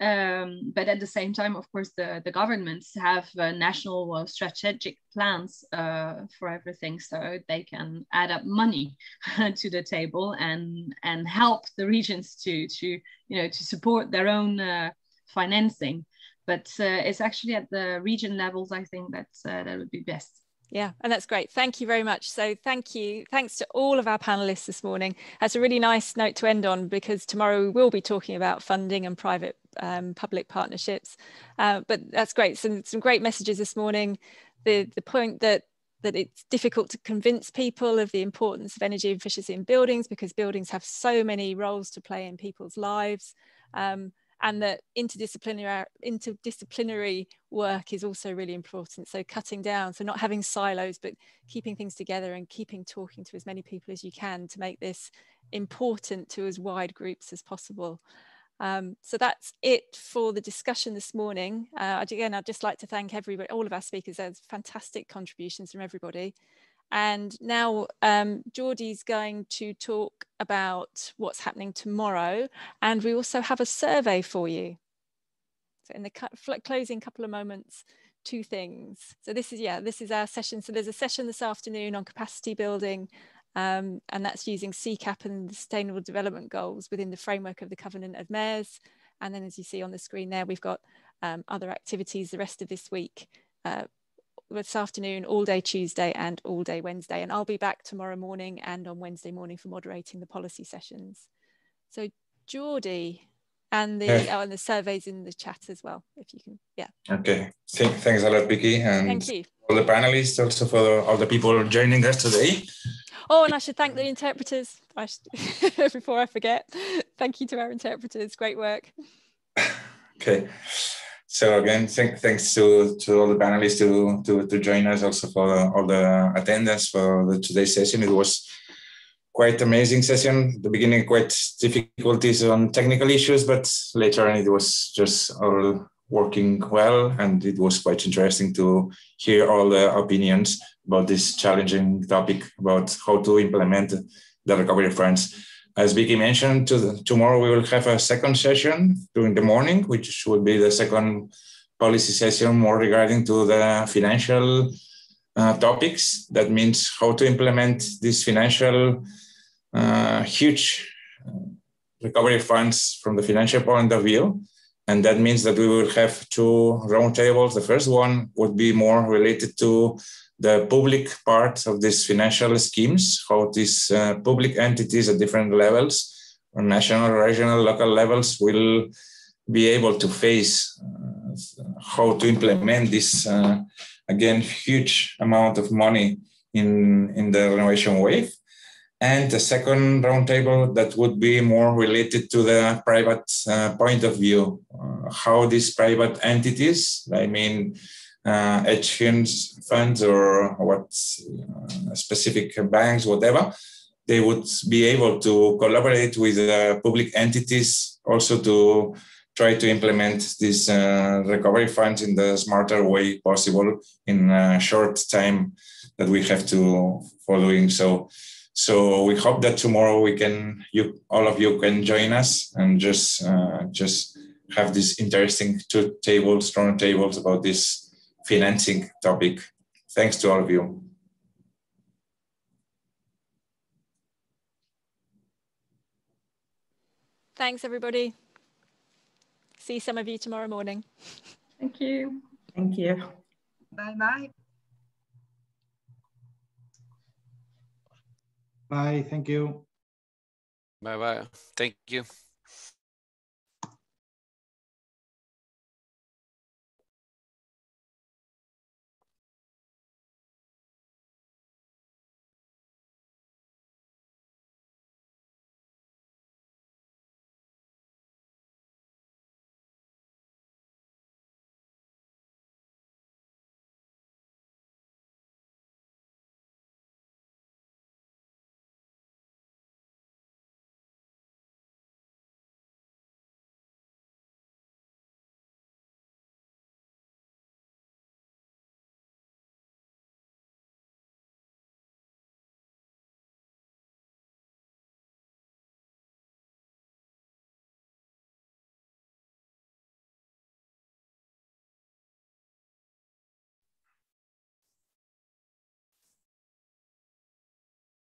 um, but at the same time, of course, the, the governments have uh, national uh, strategic plans uh, for everything, so they can add up money to the table and and help the regions to to you know to support their own uh, financing. But uh, it's actually at the region levels, I think that uh, that would be best. Yeah, and that's great. Thank you very much. So, thank you. Thanks to all of our panelists this morning. That's a really nice note to end on because tomorrow we will be talking about funding and private um, public partnerships. Uh, but that's great. Some, some great messages this morning. The, the point that that it's difficult to convince people of the importance of energy efficiency in buildings because buildings have so many roles to play in people's lives. Um, and that interdisciplinary interdisciplinary work is also really important so cutting down so not having silos but keeping things together and keeping talking to as many people as you can to make this important to as wide groups as possible um, so that's it for the discussion this morning. Uh, again, I'd just like to thank everybody, all of our speakers. There's fantastic contributions from everybody. And now um, Jordi's going to talk about what's happening tomorrow. And we also have a survey for you. So in the closing couple of moments, two things. So this is, yeah, this is our session. So there's a session this afternoon on capacity building, um, and that's using SECAP and the Sustainable Development Goals within the framework of the Covenant of Mayors. And then as you see on the screen there, we've got um, other activities the rest of this week, uh, this afternoon, all day Tuesday and all day Wednesday. And I'll be back tomorrow morning and on Wednesday morning for moderating the policy sessions. So Jordi, and the oh, and the surveys in the chat as well, if you can. Yeah. Okay. Th thanks a lot, Vicky, and thank you. all the panelists, also for the, all the people joining us today. Oh, and I should thank the interpreters I should, before I forget. Thank you to our interpreters. Great work. okay. So again, th thanks to, to all the panelists to, to, to join us, also for all the attendance for the today's session. It was quite amazing session. The beginning, quite difficulties on technical issues, but later on it was just all working well. And it was quite interesting to hear all the opinions about this challenging topic about how to implement the recovery funds. As Vicky mentioned, to the, tomorrow we will have a second session during the morning, which will be the second policy session more regarding to the financial uh, topics. That means how to implement this financial uh, huge uh, recovery funds from the financial point of view. And that means that we will have two roundtables. The first one would be more related to the public part of these financial schemes, how these uh, public entities at different levels, national, regional, local levels, will be able to face uh, how to implement this, uh, again, huge amount of money in, in the renovation wave. And the second roundtable that would be more related to the private uh, point of view, uh, how these private entities, I mean, uh, funds, funds or what uh, specific banks, whatever, they would be able to collaborate with uh, public entities also to try to implement these uh, recovery funds in the smarter way possible in a short time that we have to following. So so we hope that tomorrow we can, you all of you can join us and just uh, just have these interesting two tables, strong tables about this financing topic. Thanks to all of you. Thanks, everybody. See some of you tomorrow morning. Thank you. Thank you. Bye-bye. Bye. Thank you. Bye bye. Thank you.